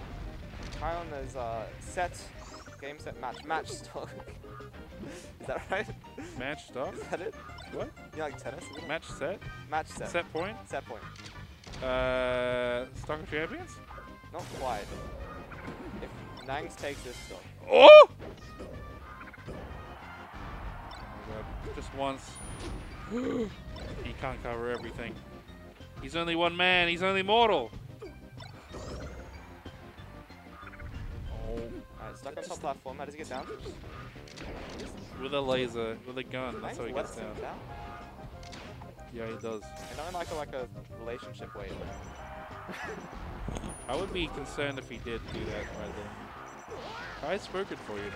Speaker 2: Kyron is uh, set. Game set match. Match stock. is that right?
Speaker 1: Match stop.
Speaker 2: Is that it?
Speaker 1: What?
Speaker 2: You like tennis?
Speaker 1: Match set.
Speaker 2: Match set.
Speaker 1: Set point.
Speaker 2: Set point.
Speaker 1: Uh, stock of champions.
Speaker 2: Not quite. If Nangs takes this stock.
Speaker 1: Oh! Oh. Just once. he can't cover everything. He's only one man. He's only mortal. Oh.
Speaker 2: Stuck on top platform. How does he get down?
Speaker 1: With a laser, with a gun. That's how he gets down.
Speaker 2: down.
Speaker 1: Yeah, he does.
Speaker 2: And not in like a, like a relationship way.
Speaker 1: I would be concerned if he did do that right then. Kai's spoken for you.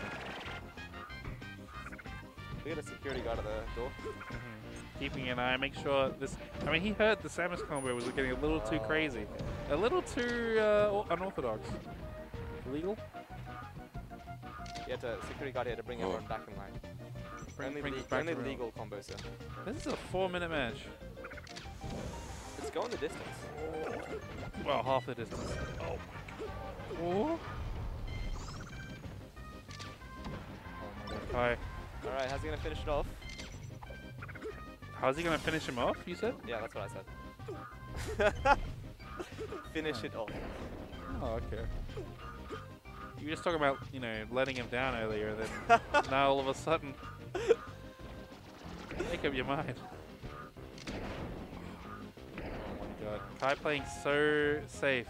Speaker 2: We got a security guard at the door.
Speaker 1: Mhm. Keeping an eye, make sure this. I mean, he heard the Samus combo was getting a little too crazy, a little too uh, unorthodox. Illegal?
Speaker 2: He had to security guard here to bring oh. everyone back in line.
Speaker 1: Bring,
Speaker 2: only
Speaker 1: bring
Speaker 2: le-
Speaker 1: back
Speaker 2: only
Speaker 1: to real.
Speaker 2: legal combos, sir.
Speaker 1: This is a four-minute match.
Speaker 2: It's going the distance.
Speaker 1: Well, half the distance. Oh my god. Oh. Oh my god. Kai.
Speaker 2: Alright, how's he gonna finish it off?
Speaker 1: How's he gonna finish him off, you said?
Speaker 2: Yeah, that's what I said. finish it off.
Speaker 1: Oh, okay. You were just talking about, you know, letting him down earlier, then now all of a sudden, make up your mind. Oh my god. Kai playing so safe.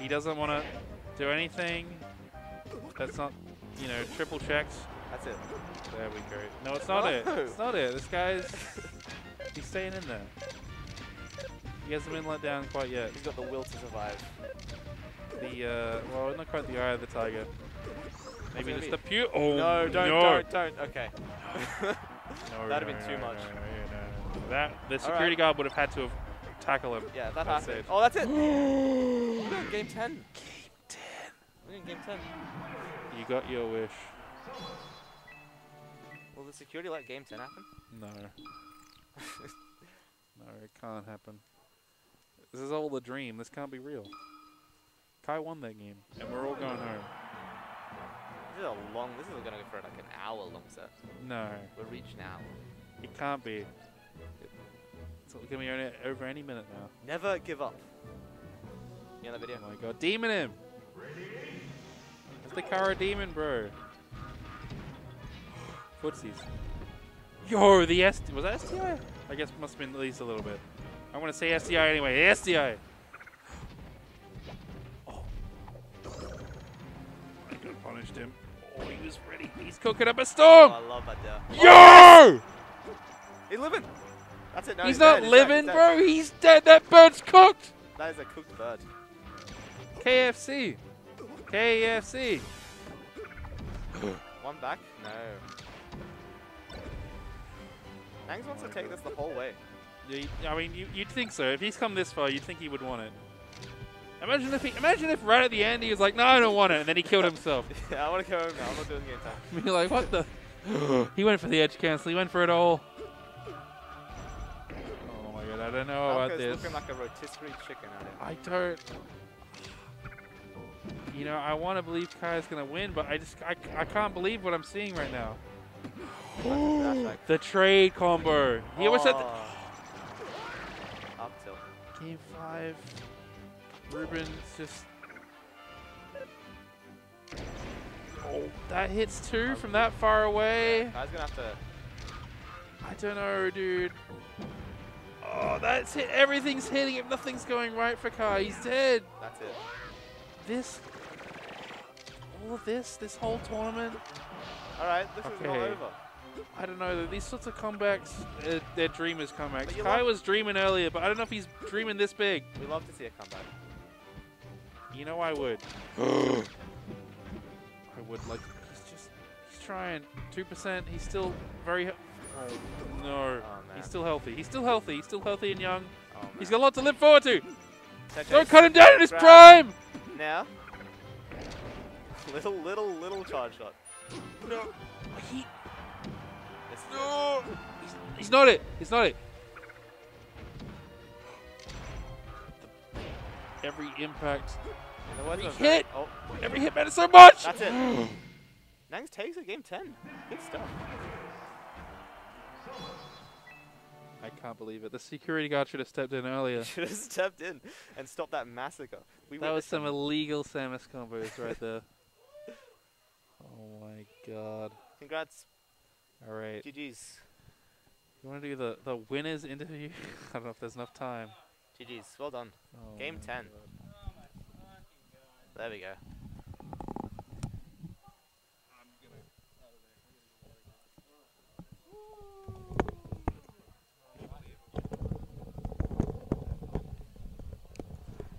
Speaker 1: He doesn't want to do anything that's not, you know, triple checks.
Speaker 2: That's it.
Speaker 1: There we go. No, it's not it. It's not it. This guy's, he's staying in there. He hasn't been let down quite yet.
Speaker 2: He's got the will to survive.
Speaker 1: The, uh, well, not quite the eye of the tiger. Maybe just the pure. Oh,
Speaker 2: no, don't,
Speaker 1: no.
Speaker 2: don't, don't. Okay.
Speaker 1: No,
Speaker 2: That'd have been too much.
Speaker 1: That the security
Speaker 2: right.
Speaker 1: guard would have had to have tackled him.
Speaker 2: Yeah, that
Speaker 1: That's
Speaker 2: happened.
Speaker 1: it.
Speaker 2: Oh, that's it. Game 10.
Speaker 1: Game ten.
Speaker 2: We're in game 10.
Speaker 1: You got your wish.
Speaker 2: Will the security let game 10 happen?
Speaker 1: No. no, it can't happen. This is all a dream. This can't be real. Kai won that game, and we're all going home.
Speaker 2: This is a long, this is going to go for like an hour long set.
Speaker 1: No,
Speaker 2: We're reaching an hour.
Speaker 1: it can't be. It's going to be only over any minute now.
Speaker 2: Never give up. You know that video?
Speaker 1: Oh my god, demon him! It's the Kara demon, bro. Footsies. Yo, the S was that SDI? I guess it must have been at least a little bit. I'm gonna say SDI anyway. SDI. Punished him. Oh, he was ready. He's cooking up a
Speaker 2: Oh,
Speaker 1: storm.
Speaker 2: I love that there.
Speaker 1: Yo!
Speaker 2: Oh, he's living! That's it. No,
Speaker 1: he's,
Speaker 2: he's,
Speaker 1: not
Speaker 2: dead,
Speaker 1: living,
Speaker 2: he's dead.
Speaker 1: bro. He's dead. That bird's cooked.
Speaker 2: That is a cooked bird.
Speaker 1: KFC. KFC.
Speaker 2: One back? No. Nangs wants to take this the whole way.
Speaker 1: Yeah, I mean, you, you'd think so. If he's come this far, you'd think he would want it. Imagine if he, imagine if right at the end he was like, "No, I don't want it," and then he killed himself.
Speaker 2: yeah, I want to kill him now. I'm not doing game time.
Speaker 1: Be like, "What the?" he went for the edge cancel. He went for it all. Oh my god, I don't know about
Speaker 2: Falco's
Speaker 1: this.
Speaker 2: looking like a rotisserie chicken at him.
Speaker 1: I don't. You know, I want to believe Kai's gonna win, but I just I, I can't believe what I'm seeing right now. The trade combo. He almost had the,
Speaker 2: Oh. Up tilt.
Speaker 1: Game five. Ruben's just. Oh, that hits two from that far away.
Speaker 2: Kai's gonna have to.
Speaker 1: I don't know, dude. Oh, that's hit. Everything's hitting him. Nothing's going right for Kai. He's dead.
Speaker 2: That's it.
Speaker 1: This. All of this, this whole tournament.
Speaker 2: All right, this is not
Speaker 1: Okay.
Speaker 2: over.
Speaker 1: I don't know. These sorts of comebacks, uh, they're dreamers' comebacks. Kai was dreaming earlier, but I don't know if he's dreaming this big.
Speaker 2: We love to see a comeback.
Speaker 1: You know I would. I would like. He's just. He's trying. Two percent. He's still very. Oh no.
Speaker 2: Oh,
Speaker 1: he's still healthy. He's still healthy. He's still healthy and young.
Speaker 2: Oh.
Speaker 1: He's got a lot to live forward to. Don't cut him down in his
Speaker 2: Grab.
Speaker 1: prime.
Speaker 2: Now. Little, little, little charge shot.
Speaker 1: No. He.
Speaker 2: This is it.
Speaker 1: No. He's, he's not it. He's not it. Every impact,
Speaker 2: In the words
Speaker 1: Every hit.
Speaker 2: Oh,
Speaker 1: every hit matters so much.
Speaker 2: that's it. Nangs takes it game 10. Good stuff.
Speaker 1: I can't believe it. The security guard should have stepped in earlier.
Speaker 2: Should have stepped in and stopped that massacre. We
Speaker 1: That was some
Speaker 2: some-
Speaker 1: illegal Samus combos right there. Oh my god.
Speaker 2: Congrats,
Speaker 1: All right.
Speaker 2: GG's.
Speaker 1: You want to do the, the winners interview? I don't know if there's enough time.
Speaker 2: GG's. Well done.
Speaker 1: Oh
Speaker 2: Game
Speaker 1: my
Speaker 2: 10.
Speaker 1: God.
Speaker 2: There we go.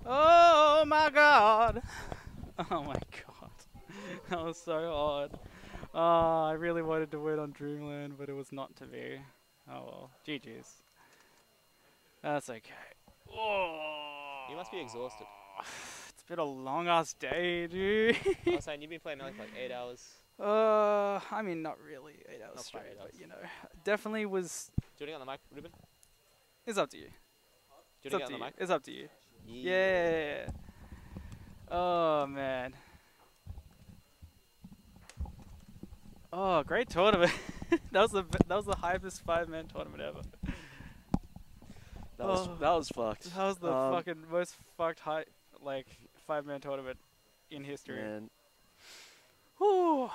Speaker 3: Oh my god! Oh my god. That was so hard. Oh, I really wanted to win on Dreamland, but it was not to be. Oh well. GG's. That's okay. Oh.
Speaker 2: You must be exhausted.
Speaker 3: It's been a long ass day, dude.
Speaker 2: I was saying, you've been playing Melee for like 8 hours.
Speaker 3: Uh, I mean, not really eight hours
Speaker 2: Not
Speaker 3: straight,
Speaker 2: eight
Speaker 3: but you know, definitely was.
Speaker 2: Do you want to get on the mic, Ruben?
Speaker 3: It's up to you.
Speaker 2: Do
Speaker 3: It's
Speaker 2: you
Speaker 3: up
Speaker 2: want
Speaker 3: to you.
Speaker 2: get on
Speaker 3: It's up to you.
Speaker 2: the mic?
Speaker 3: Yeah. Oh man. Oh, great tournament. that was the that was the hypest five man tournament ever.
Speaker 4: That was
Speaker 3: Oh.
Speaker 4: that was fucked.
Speaker 3: That was the
Speaker 4: Um,
Speaker 3: fucking most fucked high like five man tournament in history.
Speaker 4: Man,
Speaker 3: Whew.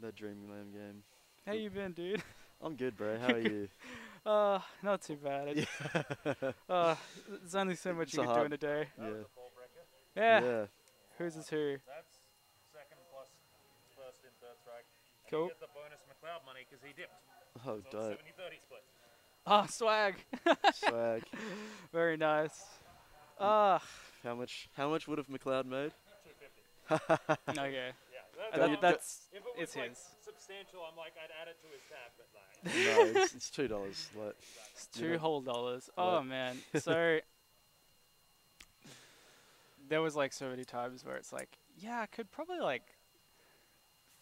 Speaker 4: that Dreamland game.
Speaker 3: How you been, dude?
Speaker 4: I'm good, bro. How are you?
Speaker 3: Uh, not too bad. I
Speaker 4: yeah.
Speaker 3: Uh, there's only so much
Speaker 4: It's
Speaker 3: you can do in a day.
Speaker 4: yeah.
Speaker 3: Yeah.
Speaker 4: Yeah.
Speaker 3: Who's is who?
Speaker 1: That's second plus first in third strike. And
Speaker 3: Cool.
Speaker 1: You get the bonus McLeod money because he dipped.
Speaker 4: Oh,
Speaker 1: So
Speaker 4: dope.
Speaker 1: it's 70-30 split.
Speaker 3: Ah, swag.
Speaker 4: Swag.
Speaker 3: Very nice. Ah,
Speaker 4: How much? How much would have McLeod made?
Speaker 3: okay.
Speaker 1: Yeah,
Speaker 3: Uh,
Speaker 4: Don't-
Speaker 3: that, that's
Speaker 1: if it was
Speaker 3: it's
Speaker 1: like
Speaker 3: his.
Speaker 1: substantial, I'm like, I'd add it to his tab, but like,
Speaker 4: no, it's, it's two dollars. Like,
Speaker 3: It's two
Speaker 4: know,
Speaker 3: whole dollars. Oh
Speaker 4: what?
Speaker 3: man. So there was like so many times where it's like, yeah, I could probably like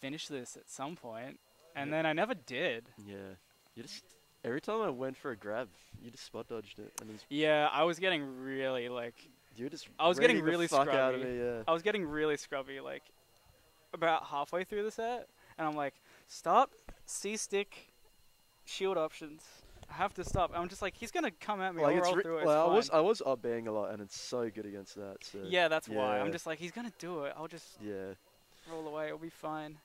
Speaker 3: finish this at some point, and
Speaker 4: Yeah.
Speaker 3: then I never did.
Speaker 4: yeah. You just every time I went for a grab, you just spot dodged it, and it
Speaker 3: Yeah, I was getting really like
Speaker 4: you just.
Speaker 3: I was getting really
Speaker 4: fuck out of
Speaker 3: scrubby.
Speaker 4: me. Yeah.
Speaker 3: I was getting really scrubby like about halfway through the set, and I'm like, stop, C stick, shield options. I have to stop. I'm just like, he's gonna come at me.
Speaker 4: Like
Speaker 3: roll through it.
Speaker 4: well, I was. I was up being a lot, and it's so good against that. So
Speaker 3: Yeah, that's why. I'm just like, he's gonna do it. I'll just
Speaker 4: yeah.
Speaker 3: roll away. It'll be fine.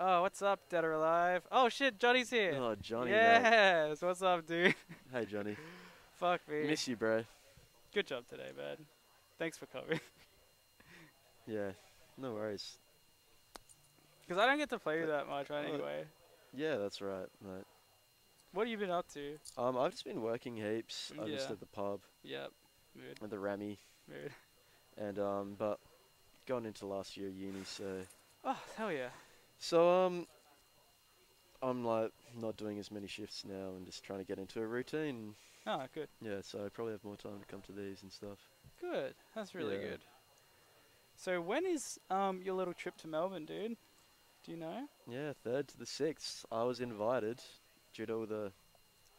Speaker 3: Oh, what's up, dead or alive? Oh shit, Johnny's here.
Speaker 4: Oh, Johnny. mate.
Speaker 3: yes, what's up, dude?
Speaker 4: Hey, Johnny.
Speaker 3: Fuck me.
Speaker 4: Miss you, bro.
Speaker 3: Good job today, man. Thanks for coming.
Speaker 4: Yeah. No worries.
Speaker 3: Because I don't get to play you that much
Speaker 4: Uh,
Speaker 3: anyway.
Speaker 4: Yeah, that's right, mate.
Speaker 3: What have you been up to?
Speaker 4: Um, I've just been working heaps. I'm just at the pub
Speaker 3: Yep. Mood.
Speaker 4: at the Rammy,
Speaker 3: Mood.
Speaker 4: and um, but going into last year uni, so
Speaker 3: Oh, hell yeah.
Speaker 4: So um, I'm like not doing as many shifts now, and just trying to get into a routine.
Speaker 3: Oh, good.
Speaker 4: Yeah, so I probably have more time to come to these and stuff.
Speaker 3: Good. That's really
Speaker 4: Yeah.
Speaker 3: good. So when is um your little trip to Melbourne, dude? Do you know?
Speaker 4: Yeah, third to the sixth. I was invited due to the,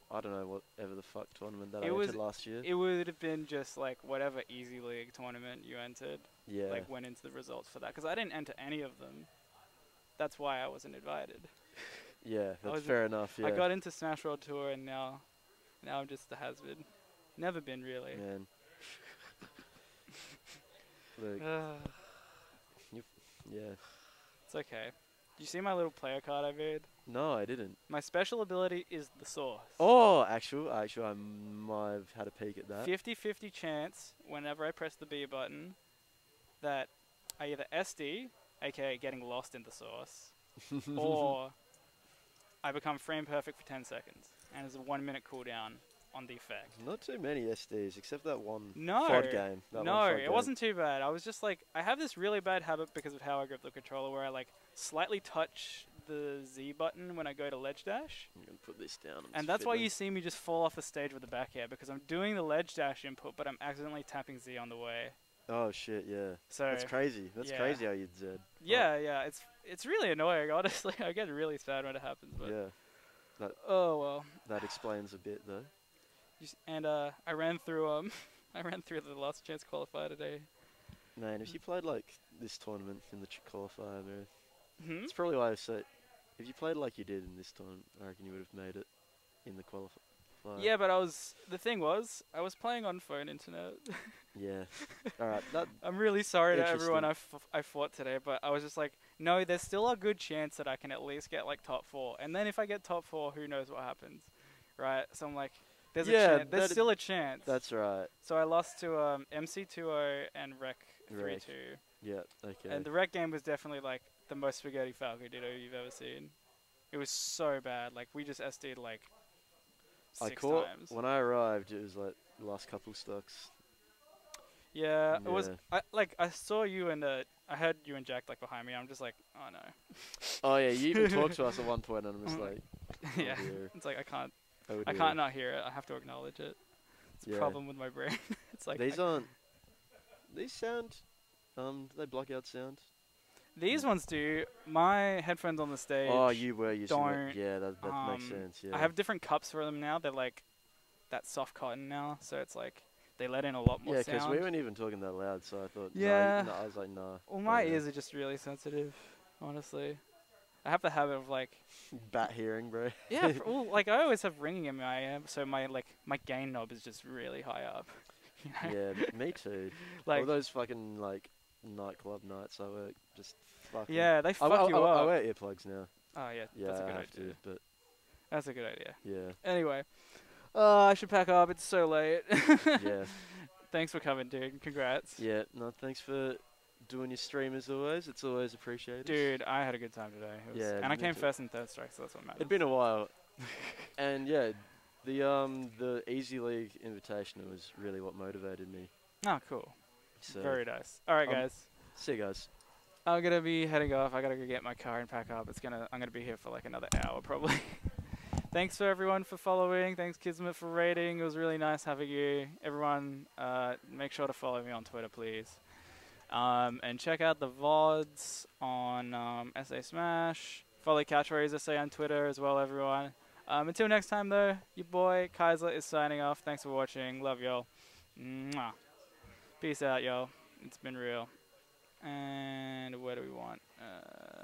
Speaker 4: I don't know whatever the fuck tournament that
Speaker 3: It
Speaker 4: I
Speaker 3: was-
Speaker 4: entered last year.
Speaker 3: It would have been just like whatever easy league tournament you entered,
Speaker 4: yeah,
Speaker 3: like went into the results for that. Because I didn't enter any of them. That's why I wasn't invited.
Speaker 4: yeah, that's
Speaker 3: was-
Speaker 4: fair enough. Yeah,
Speaker 3: I got into Smash World Tour and now, now I'm just a has been. Never been really.
Speaker 4: man. Look, yeah.
Speaker 3: it's okay. You see my little player card I made?
Speaker 4: No, I didn't.
Speaker 3: My special ability is the sauce.
Speaker 4: Oh, actual, actually, I might have had a peek at that.
Speaker 3: 50-50 chance whenever I press the B button that I either SD, aka getting lost in the sauce, or I become frame perfect for 10 seconds. And there's a one minute cooldown on the effect.
Speaker 4: Not too many SDs, except that one
Speaker 3: No.
Speaker 4: FOD game. That
Speaker 3: no,
Speaker 4: FOD
Speaker 3: it
Speaker 4: game.
Speaker 3: wasn't too bad. I was just like, I have this really bad habit because of how I grip the controller where I like slightly touch the Z button when I go to ledge dash.
Speaker 4: I'm gonna put this down.
Speaker 3: And that's why you see me just fall off the stage with the back air because I'm doing the ledge dash input, but I'm accidentally tapping Z on the way.
Speaker 4: Oh shit! Yeah,
Speaker 3: So
Speaker 4: that's crazy. That's
Speaker 3: yeah.
Speaker 4: crazy how you did.
Speaker 3: yeah, yeah, it's it's really annoying. Honestly, I get really sad when it happens. But
Speaker 4: yeah,
Speaker 3: oh well.
Speaker 4: that explains a bit though.
Speaker 3: And uh, I ran through um, I ran through the last chance qualifier today.
Speaker 4: Man, if you played like this tournament in the ch- qualifier, bro,
Speaker 3: Hmm?
Speaker 4: it's probably why I say, if you played like you did in this tournament, I reckon you would have made it in the qualifier.
Speaker 3: Yeah, but I was the thing was I was playing on phone internet.
Speaker 4: Yeah. All right. That.
Speaker 3: I'm really sorry to everyone I,
Speaker 4: Interesting.
Speaker 3: fought today, but I was just like, no, there's still a good chance that I can at least get like top four, and then if I get top four, who knows what happens, right? So I'm like, there's
Speaker 4: Yeah,
Speaker 3: a chance. There's still a chance.
Speaker 4: That's right.
Speaker 3: so I lost to um, MC2O and Rec three
Speaker 4: Rec.
Speaker 3: two,
Speaker 4: Yeah. Okay.
Speaker 3: and the Rec game was definitely like the most spaghetti Falco Ditto you've ever seen. It was so bad. Like we just SD'd like
Speaker 4: I caught
Speaker 3: times.
Speaker 4: when I arrived. It was like the last couple stocks.
Speaker 3: Yeah, it was. I like I saw you and uh, I heard you and Jack like behind me. I'm just like, oh no.
Speaker 4: Oh yeah, you even talked to us at one point, and I'm just like,
Speaker 3: yeah,
Speaker 4: oh dear,
Speaker 3: it's like I can't.
Speaker 4: oh
Speaker 3: I can't not hear it. I have to acknowledge it. It's a problem with my brain. it's like
Speaker 4: these
Speaker 3: I-
Speaker 4: aren't. These sound. Um, they block out sound?
Speaker 3: These ones do. My headphones on the stage.
Speaker 4: Oh, you were using
Speaker 3: don't,
Speaker 4: it. Yeah, that, that makes
Speaker 3: um,
Speaker 4: sense. Yeah.
Speaker 3: I have different cups for them now. They're like that soft cotton now, so it's like they let in a lot more
Speaker 4: yeah, because we weren't even talking that loud, so I thought.
Speaker 3: Yeah.
Speaker 4: I was like, nah.
Speaker 3: well, my ears are just really sensitive, honestly. I have the habit of like,
Speaker 4: Bat hearing, bro.
Speaker 3: yeah, f- well, like I always have ringing in my ear, so my like my gain knob is just really high up. You know?
Speaker 4: yeah, me too.
Speaker 3: like
Speaker 4: All those fucking like nightclub nights I work, just fucking.
Speaker 3: yeah, they fuck
Speaker 4: I,
Speaker 3: you
Speaker 4: I, I
Speaker 3: up.
Speaker 4: wear earplugs now.
Speaker 3: oh yeah,
Speaker 4: Yeah,
Speaker 3: that's a
Speaker 4: I
Speaker 3: good idea.
Speaker 4: to, but
Speaker 3: That's a good idea.
Speaker 4: yeah,
Speaker 3: Anyway, uh, I should pack up. It's so late.
Speaker 4: yeah,
Speaker 3: Thanks for coming, dude. Congrats.
Speaker 4: yeah. No, thanks for doing your stream as always. It's always appreciated.
Speaker 3: Dude, I had a good time today. It was,
Speaker 4: Yeah,
Speaker 3: and I came
Speaker 4: too.
Speaker 3: first and third strike, so that's what matters.
Speaker 4: It'd been a while, and yeah, the um the Easy League invitation was really what motivated me.
Speaker 3: oh, cool.
Speaker 4: So
Speaker 3: Very nice. All right,
Speaker 4: um,
Speaker 3: guys.
Speaker 4: see you guys.
Speaker 3: I'm gonna be heading off. I gotta go get my car and pack up. It's gonna. I'm gonna be here for like another hour probably. Thanks for everyone for following. Thanks Kismet for rating. It was really nice having you. Everyone, uh, make sure to follow me on Twitter, please. Um, and check out the VODs on um, SA Smash. Follow CouchWarriors SA on Twitter as well, everyone. Um, until next time, though, your boy Kaiza is signing off. Thanks for watching. Love y'all. Mwah. Peace out, y'all. It's been real. And what do we want? Uh,